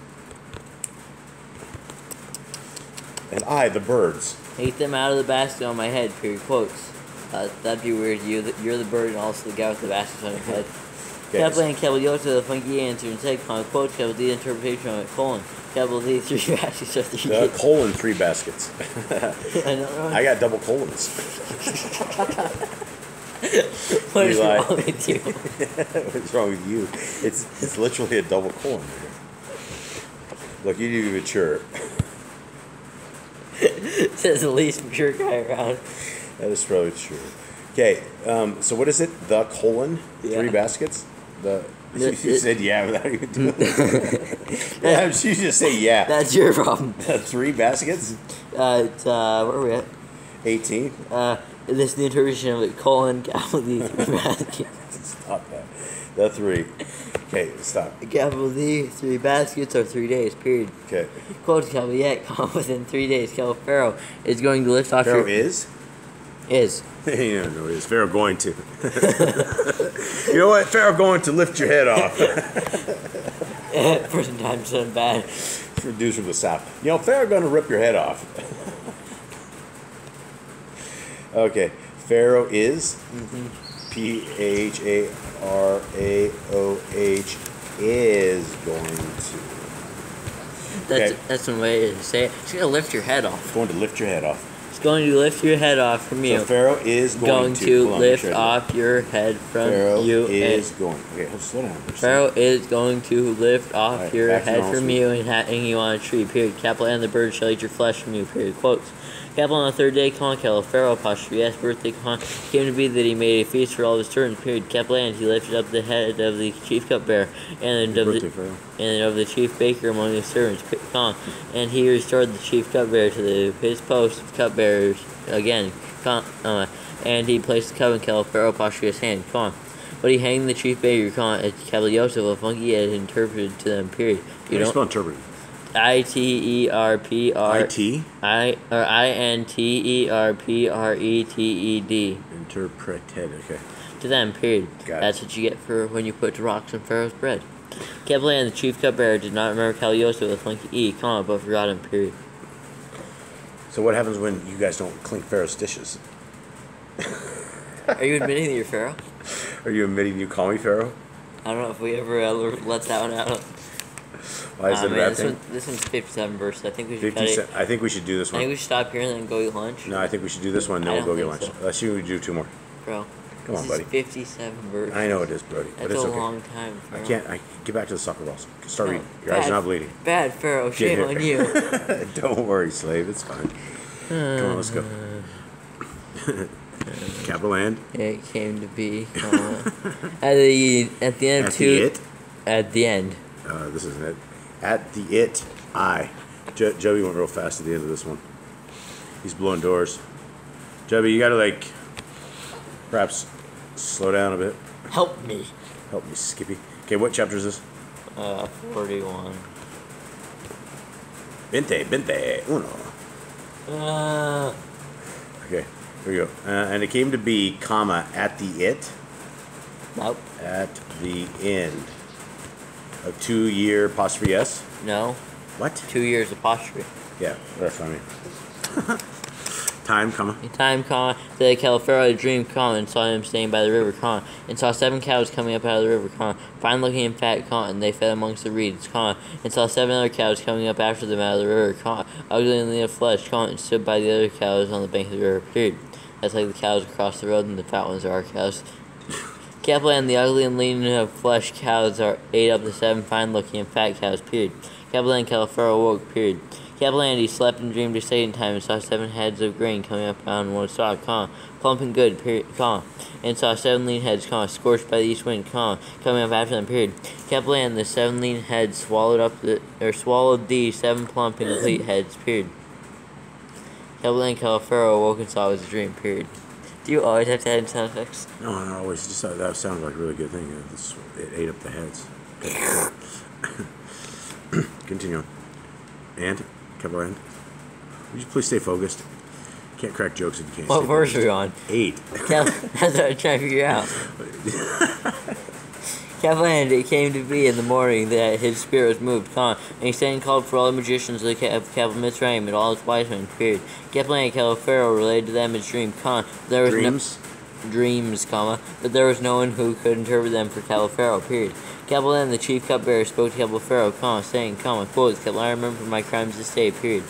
And I the birds. Ate them out of the basket on my head. Period. Quotes. Uh, that'd be weird. You, the, you're the bird and also the guy with the basket on your head. Capital and Yota, the funky answer and take comment, quote, capital D interpretation on it, colon. Capital D, three baskets are three The kids. colon three baskets. I know. I got double colons. What is Eli. wrong with you? What's wrong with you? It's it's literally a double colon. Look, you need to be mature. Says the least mature guy around. That is probably true. Okay, um, so what is it? The colon Yeah. three baskets. The It- said yeah without even doing it. yeah, you just say yeah. That's your problem. three baskets. Uh, it's, uh, where are we at? Eighteen. Uh, this is the interpretation of it, colon, capital D, three baskets. Stop that. The three. Okay, stop. Capital D, three baskets or three days, period. Okay. Quote Capital yet, comma, within three days, Capital Pharaoh is going to lift off Pharaoh your is? Is. you don't know, is Pharaoh going to? you know what? Pharaoh going to lift your head off. First time so bad. Reduce from the south. You know, Pharaoh going to rip your head off. okay. Pharaoh is mm-hmm. P H A R A O H is going to That's Okay. that's one way to say it. It's gonna lift your head off. going to lift your head off. It's going to lift your head off from you. So Pharaoh is going, going to, to lift sure off your head from Pharaoh you. is and going. Okay, slow down. for a second. Pharaoh is going to lift off Alright, your head from you and hang you on a tree. Period. Capital and the bird shall eat your flesh from you. Period. Quotes. Capital on the third day, con Capital Pharaoh apostrophe birthday con came to be that he made a feast for all his servants. Period. Capital and he lifted up the head of the chief cupbearer and of birthday, the Pharaoh. and of the chief baker among his servants. Con. And he restored the chief cupbearer to the, his post of cupbearers again. Con. Uh, and he placed the cup in Cal Pharaoh apostrophe hand. Con. But he hanged the chief baker Con at Capital Yosef of Funky had interpreted to them. Period. You don't. I T E R P R IT? I or I N T E R P R E T E D Interpreted. Okay. to them. Period. Got it. That's what you get for when you put rocks in Pharaoh's bread. Kevlan, the chief cupbearer, did not remember Calioso with funky E, comma, but forgot him. Period. So what happens when you guys don't clink Pharaoh's dishes? Are you admitting that you're Pharaoh? Are you admitting you call me Pharaoh? I don't know if we ever uh, let that one out. Why is Uh, it man, bad this, thing? one, this one's 57 verses. I think we should cut 50 it. I think we should do this one. I think we should stop here and then go eat lunch. No, I think we should do this one, then we'll go get lunch. Let's see if we do two more. Bro. Come on, buddy. Is 57 verses. I know it is, Brody, but That's it's a okay. long time, I can't. I get back to the soccer balls. Start No, reading. Your eyes bad- are not bleeding. Bad Pharaoh, shame on you. Don't worry, slave. It's fine. Come on, let's go. Capital and It came to be uh, at the at the end at of the two it. at the end. Uh, this isn't it. At the it, I. Jo- Joey went real fast at the end of this one. He's blowing doors. Joey, you gotta like, perhaps slow down a bit. Help me. Help me, Skippy. Okay, what chapter is this? Uh, forty-one. Bente, bente, uno. Uh, Okay, here we go. Uh, and it came to be, comma, at the it, nope. at the end of two year apostrophe s. No. What? Two years apostrophe. Yeah, that's mean. Time, comma. In time, comma, the Califero a dream, comma, and saw him staying by the river, comma, and saw seven cows coming up out of the river, comma, fine looking and fat, comma, and they fed amongst the reeds, comma, and saw seven other cows coming up after them out of the river, comma, ugly and lean of flesh, comma, and stood by the other cows on the bank of the river, period. That's like the cows across the road, and the fat ones are our cows. Kaplan, the ugly and lean of flesh cows are ate up the seven fine looking and fat cows, period. Kaplan Califero awoke, period. Kaplan he slept and dreamed of Satan time and saw seven heads of grain coming up on one stalk, comma, plump and good, period, comma, and saw seven lean heads, comma, scorched by the east wind, comma, coming up after them, period. Kaplan, the seven lean heads swallowed up the, or swallowed the seven plump and complete heads, period. Kaplan Califero awoke and saw it was a dream, period. Do you always have to add sound effects? No, I always just thought that sounded like a really good thing. It ate up the heads. Okay. Continue on. And, couple and. Would you please stay focused? Can't crack jokes if you can't. What verse are we on? Eight. That's what I'm trying to figure out. Kaplan, it came to be in the morning that his spirit was moved, Khan, and he sent and called for all the magicians of the of Kaplan Mitzrayim and all his wise men, period. Kaplan and Califero related to them his dream, Khan. There was Dreams. no dreams, comma, but there was no one who could interpret them for Califero, period. Kaplan, the chief cupbearer, spoke to Califero, comma, saying, comma, quotes, Kaplan, I remember my crimes this day, period.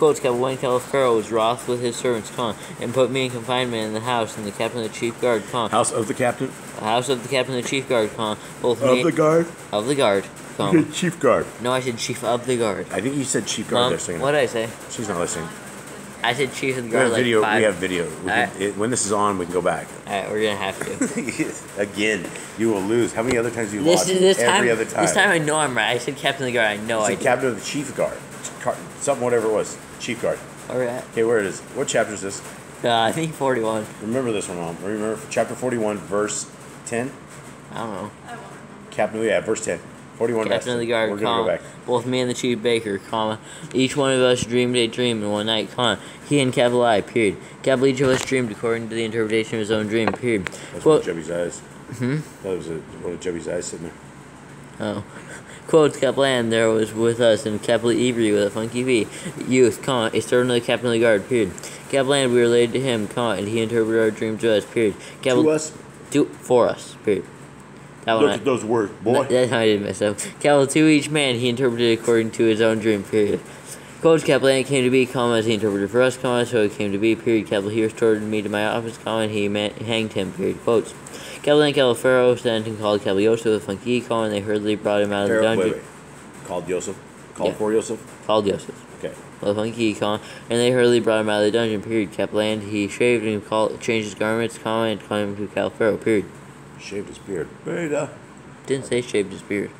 Quotes, Captain when Califero was wroth with his servants, comma, and put me in confinement in the house, and the captain of the chief guard, comma, House of the captain. house of the captain of the chief guard, comma, both Of me the guard. of the guard, comma. Chief guard. No, I said chief of the guard. I think you said chief guard Mom, what did I say? She's not listening. I said chief of the We guard have like video. five. we have video. We can, Alright. it, when this is on, we can go back. Alright, we're gonna have to. Again, you will lose. How many other times have you this lost? is this time. Every other time. This time I know I'm right. I said captain of the guard. I know It's I the did. captain of the chief guard. Car- Something, whatever it was. Chief guard. Alright. Okay, where it is? What chapter is this? Uh, I think 41. Remember this one, Mom. Remember chapter 41, verse 10? I don't know. I won't. Captain, yeah, verse 10. 41 Captain of the We're guard, going to comma, go back. both me and the chief baker, comma, each one of us dreamed a dream in one night, comma, he and capital I, period. Capital each of us dreamed according to the interpretation of his own dream, period. That's Quote, one of Chubby's eyes. hmm? That was a, one of Chubby's eyes sitting there. Oh. Quotes Kaplan, there was with us in Capital Avery with a funky V. Youth, servant of the captain of the guard, period. Kaplan, we related to him, comma, and he interpreted our dream to us, period. Capital, to us? to- for us, period. That one Look I, at those words, boy. That's how I did mess up. Capital to each man, he interpreted according to his own dream, period. Quotes Kaplan came to be, comma, as he interpreted for us, comma, so it came to be, period. Capital he restored me to my office, comma, and he man- hanged him, period. Quotes. Kaplan Califero sent and called Cabalioso the funky, comma, and they hurriedly brought him out of the dungeon. wait, wait. Called Joseph? Called Yeah. for Joseph? Called Joseph. Okay. Well, funky, con, and they hurriedly brought him out of the dungeon, period. Kaplan, he shaved and called, changed his garments, comma, and called him to Califero, period. Shaved his beard. Beta. Didn't say shaved his beard.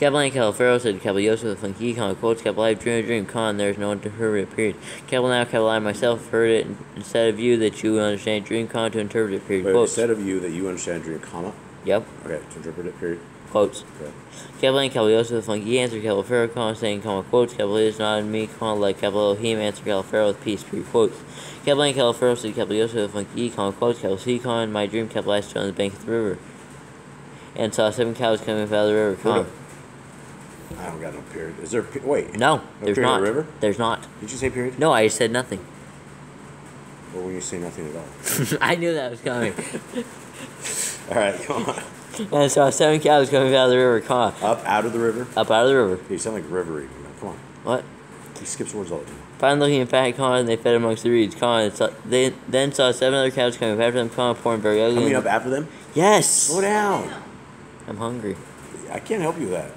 Kaplan Califero said to the funky, comma, quotes, Capel, I dreamed a dream, con, there's no one to interpret it, period. Capel now, Capel, I myself heard it instead of you that you understand dream, con, to interpret it, period. Wait, Quotes. instead of you that you understand dream, comma. Yep. Okay, to interpret it, period. Quotes. Okay. Kaplan Cabalioso the funky answered Califero, con, saying, comma, quotes, Capel is not in me, con, like Capel Elohim answered Califero with peace, period. Quotes. Kaplan Califero said to Cabalioso the funky, comma, quotes, Capel con, my dream, Capel I stood on the bank of the river. And saw seven cows coming out of the river, comma. I don't got no period. Is there? Wait. No, No there's period not. the river? There's not. Did you say period? No, I said nothing. Or when you say nothing at all? I knew that was coming. All right, come on. and I saw seven cows coming out of the river, comma, Up out of the river. up out of the river. You sound like Reverie. Come on. What? He skips words all the time. Finally looking at fat and they fed amongst the reeds, and saw, uh, they then saw seven other cows coming up after them, comma, pouring very ugly. Coming up after them? Yes! Slow down. I'm hungry. I can't help you with that.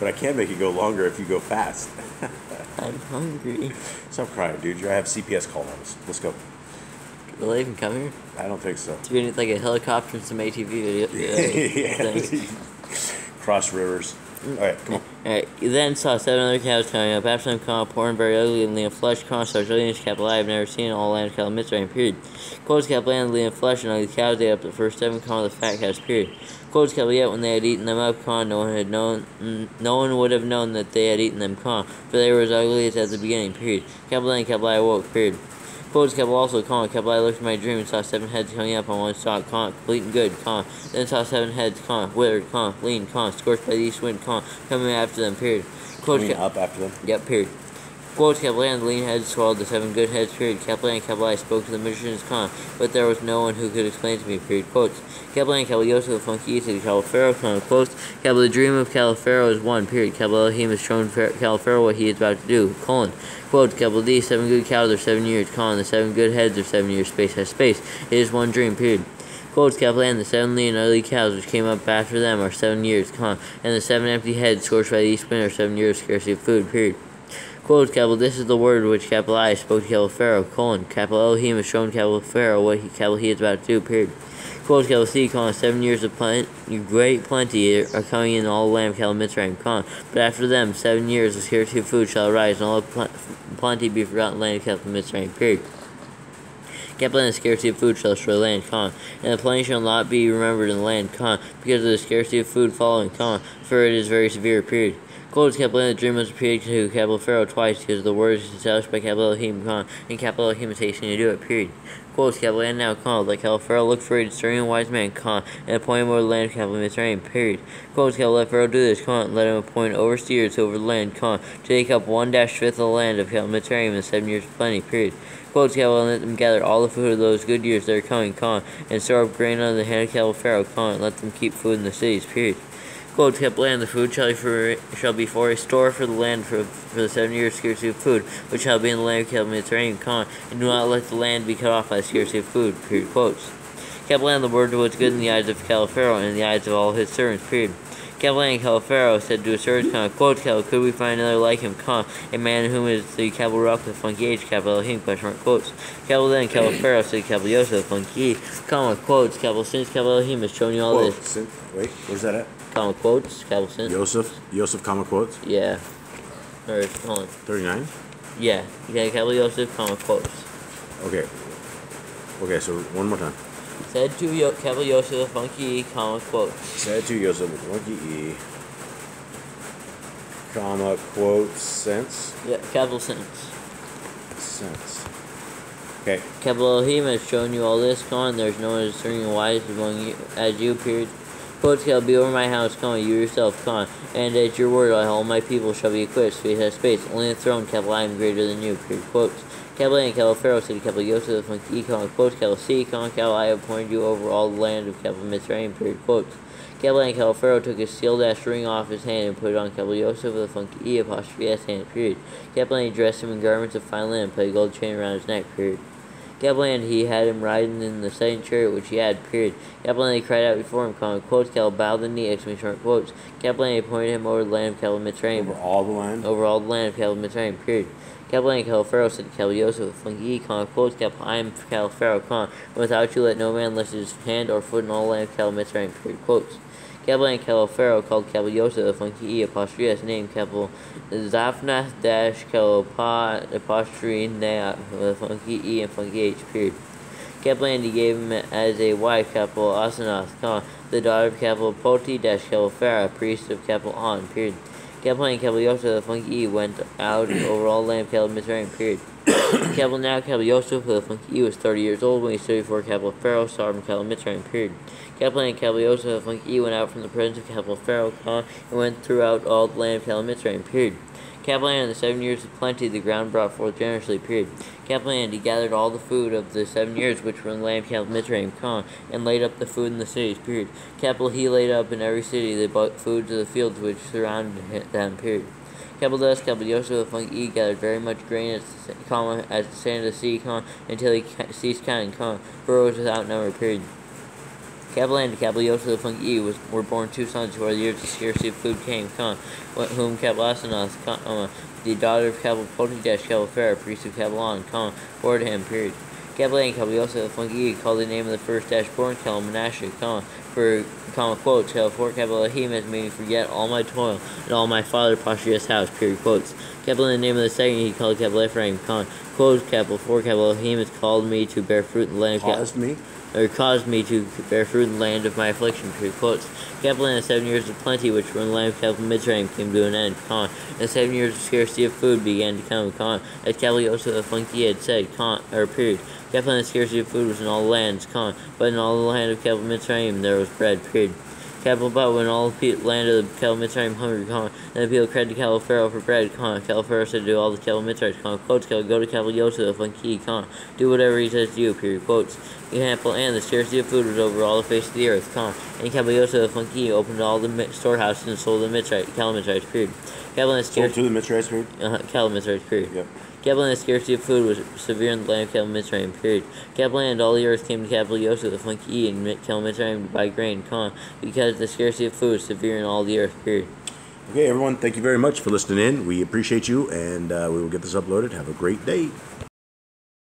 But I can make it go longer if you go fast. I'm hungry. Stop crying, dude. You have CPS call on us. Let's go. Will they even come here? I don't think so. It's been like a helicopter and some ATV video. uh, yeah. Cross rivers. All right, come on. Alright, you then saw seven other cows coming up after them, comma, pouring very ugly and lean flesh, comma, such ugliness capital I have never seen in all land of Cal Mitzrayim, period. Quotes capital and lean flesh and ugly cows, they up the first seven, comma, the fat cows, period. Quotes capital yet when they had eaten them up, comma, no one had known, no one would have known that they had eaten them, Con, for they were as ugly as at the beginning, period. Capital and I awoke, period. Quotes capital also, capital I looked in my dream and saw seven heads coming up on one stalk, Con, complete and good, Con, Then saw seven heads, Con, withered, Con, lean, Con, scorched by the east wind, Con, coming after them, period. Quotes Coming up after them. Yep, period. Quotes Kaplan, the lean heads swallowed the seven good heads, period. Kaplan and Kaplan spoke to the magician's con, but there was no one who could explain to me, period. Quotes. Kaplan and Kabalioso, the funky to Califero, con, quotes. Kaplan, the dream of Califero is one, period. Kaplan Elohim has shown Fer- Califero what he is about to do, colon. Quotes, Kaplan D, seven good cows are seven years, con, The seven good heads are seven years, space has space. It is one dream, period. Quotes Kaplan, the seven lean ugly cows which came up after them are seven years, con, and the seven empty heads scorched by the east wind are seven years scarcity of food, period. Quotes Capital, this is the word which capital I spoke to capital Pharaoh, colon, capital Elohim has shown capital Pharaoh what he, capital he is about to do, period. Quotes capital C, colon, seven years of plen- great plenty are coming in all the land of capital Mitzrayim, colon, but after them seven years of of food shall arise, and all pl- plenty be forgotten land of capital Mitzrayim, period. Capital and the scarcity of food shall destroy land, comma, and the plenty shall not be remembered in the land, comma, because of the scarcity of food following, comma, for it is very severe, period. Quotes capital and the dream was repeated to capital Pharaoh twice because the words established by capital Elohim, comma, and capital Elohim is hastening to do it, period. Quotes capital and now, comma, like how Pharaoh looked for a discerning wise man, comma, and appointed over land of capital Mitzrayim, period. Quotes capital let Pharaoh do this, and let him appoint overseers over the land, comma, to take up one dash fifth of the land of capital Mitzrayim in seven years of plenty, period. Quotes capital and let them gather all the food of those good years that are coming, comma, and store up grain under the hand of capital Pharaoh, comma, and let them keep food in the cities, period. Quotes kept land, the food shall be, for, shall be for a store for the land for, for the seven years scarcity of food, which shall be in the land of Capital Mitzrayim, comma, and do not let the land be cut off by scarcity of food, period, quotes. Kept land, the word was good in the eyes of Califero and in the eyes of all his servants, period. Capellan and Califero said to his servants, comma, quote, Cal, could we find another like him, comma, a man whom is the Cabal Rock, the funky age, Cabal Elohim, question mark, quotes. Cabal then, Califero said, Cabal Yosef, funky, comma, quotes, Cabal, since Cabal Elohim has shown you all Quote. this, Sin- Wait, where's that at? Comma, quotes, Cabal, since. Yosef. Yosef, comma quotes. Yeah. Or hold on. 39? Yeah. Got Cabal Yosef, comma quotes. Okay. Okay, so one more time. Said to Yo- Yosef the Funky E, comma quote. Said to Yosef with Monkey E, comma, quote, sense? Yeah, Keppel sentence. Sense. Okay. Keppel Elohim has shown you all this, comma, there's no one discerning wise among you as you, period. Quote, shall be over my house, comma, you yourself, comma, and at your word all my people shall be equipped, space has space, only the throne, Keppel, I am greater than you, period. Quotes. Keppel and Keppel Pharaoh said to Keppel Yosef, comma, quotes, Keppel C, comma, Keppel, I appointed you over all the land of Keppel Mitzrayim, period. Quotes. And Keppel Pharaoh took his sealed ash ring off his hand and put it on Keppel Yosef with a funky E apostrophe S hand, period. And dressed him in garments of fine linen put a gold chain around his neck, period. Kaplan, he had him riding in the second chariot which he had, period. He cried out before him, calling, quotes, Kel, bow the knee, exclamation mark, quotes. He appointed him over the land of Mitzrayim, Over all the land. over all the land of Mitzrayim, period. Kaplan and Kel Pharaoh said to Kel Yosef, funky, calling, quotes, Kel, I am Kel Pharaoh, calling, without you let no man lift his hand or foot in all the land of Mitzrayim, period, quotes. Kaplan and Pharaoh called Kel Yosef, a funky E, apostrophe S, name Kel Zaphnath dash Kel apostrophe Na, with funky E and funky H, period. Kaplan he gave him as a wife Kapel Asenath, comma, the daughter of Kapel Poti dash Kapel priest of Kapel On, period. Kaplan and Kapel Yosef the funky E went out over all land of Kapel Mitzrayim, period. Kapel now Kapel Yosef the funky was thirty years old when he stood before Kapel Pharaoh, star from Mitzrayim, period. Kaplan and Kapel Yosef the funky E went out from the presence of Kapel Pharaoh, comma, and went throughout all the land of Kapel Mitzrayim, period. Kaplan in the seven years of plenty the ground brought forth generously, period. Kaplan he gathered all the food of the seven years which were in the land of Kapel Mitzrayim, comma, and laid up the food in the cities, period. Kapel he laid up in every city the foods of the fields which surrounded them, period. Kapel Yosef the funky E gathered very much grain as, the as the sand of the sea, comma, until he ca- ceased counting, it was without number, period. Kapel and Kapel Yosef the funky E was, were born two sons who are the years of scarcity of food came, comma, whom Kapel Asenath, um, uh, comma, the daughter of Kapel Potidash Pharaoh, priest of Kapelon, comma, bore to him, period. Kapel and Kapel Yosef the funky E called the name of the first dash born Menashe, comma, for, comma, quote, Kel for Kapel Elohim has made me forget all my toil and all my father Pashia's house, period, quotes. Kapel in the name of the second he called Kapel Ephraim, comma, quote, Kapel for Kapel Elohim has called me to bear fruit in the land of Caused me. or caused me to bear fruit in the land of my affliction. Period. Quotes. Kaplan, the seven years of plenty which were in the land of Kaplan Mitzrayim came to an end. Con. And the seven years of scarcity of food began to come. Con. As Kaplan Yosef the Funky had said. Con. Or period. Kaplan, the scarcity of food was in all lands. Con. But in all the land of Kaplan Mitzrayim there was bread. Period. Kaplan, but when all the pe- land of the Kel Mitzrayim hungered, Con. And the people cried to Kel Pharaoh for bread. Con. Kel Pharaoh said to all the Kel Mitzrayim. Con. Quotes. Kel, go to Kaplan Yosef the Funky. Con. Do whatever he says to you. Period. Quotes. Example, and the scarcity of food was over all the face of the earth. Con. And Kaplan Yosef the Funky opened all the storehouses and sold the Mitzrayim, Kel Mitzrayim. Period. Kaplan, the Sold to the Mitzrayim period. Uh, Kel Mitzrayim. Period. Yep. Kaplan, scarcity of food was severe in the land of Mitzrayim, period. Kaplan and all the earth came to Kaplan Yosef, the funky E, and to buy grain, con, because the scarcity of food was severe in all the earth, period. Okay, everyone, thank you very much for listening in. We appreciate you, and uh, we will get this uploaded. Have a great day.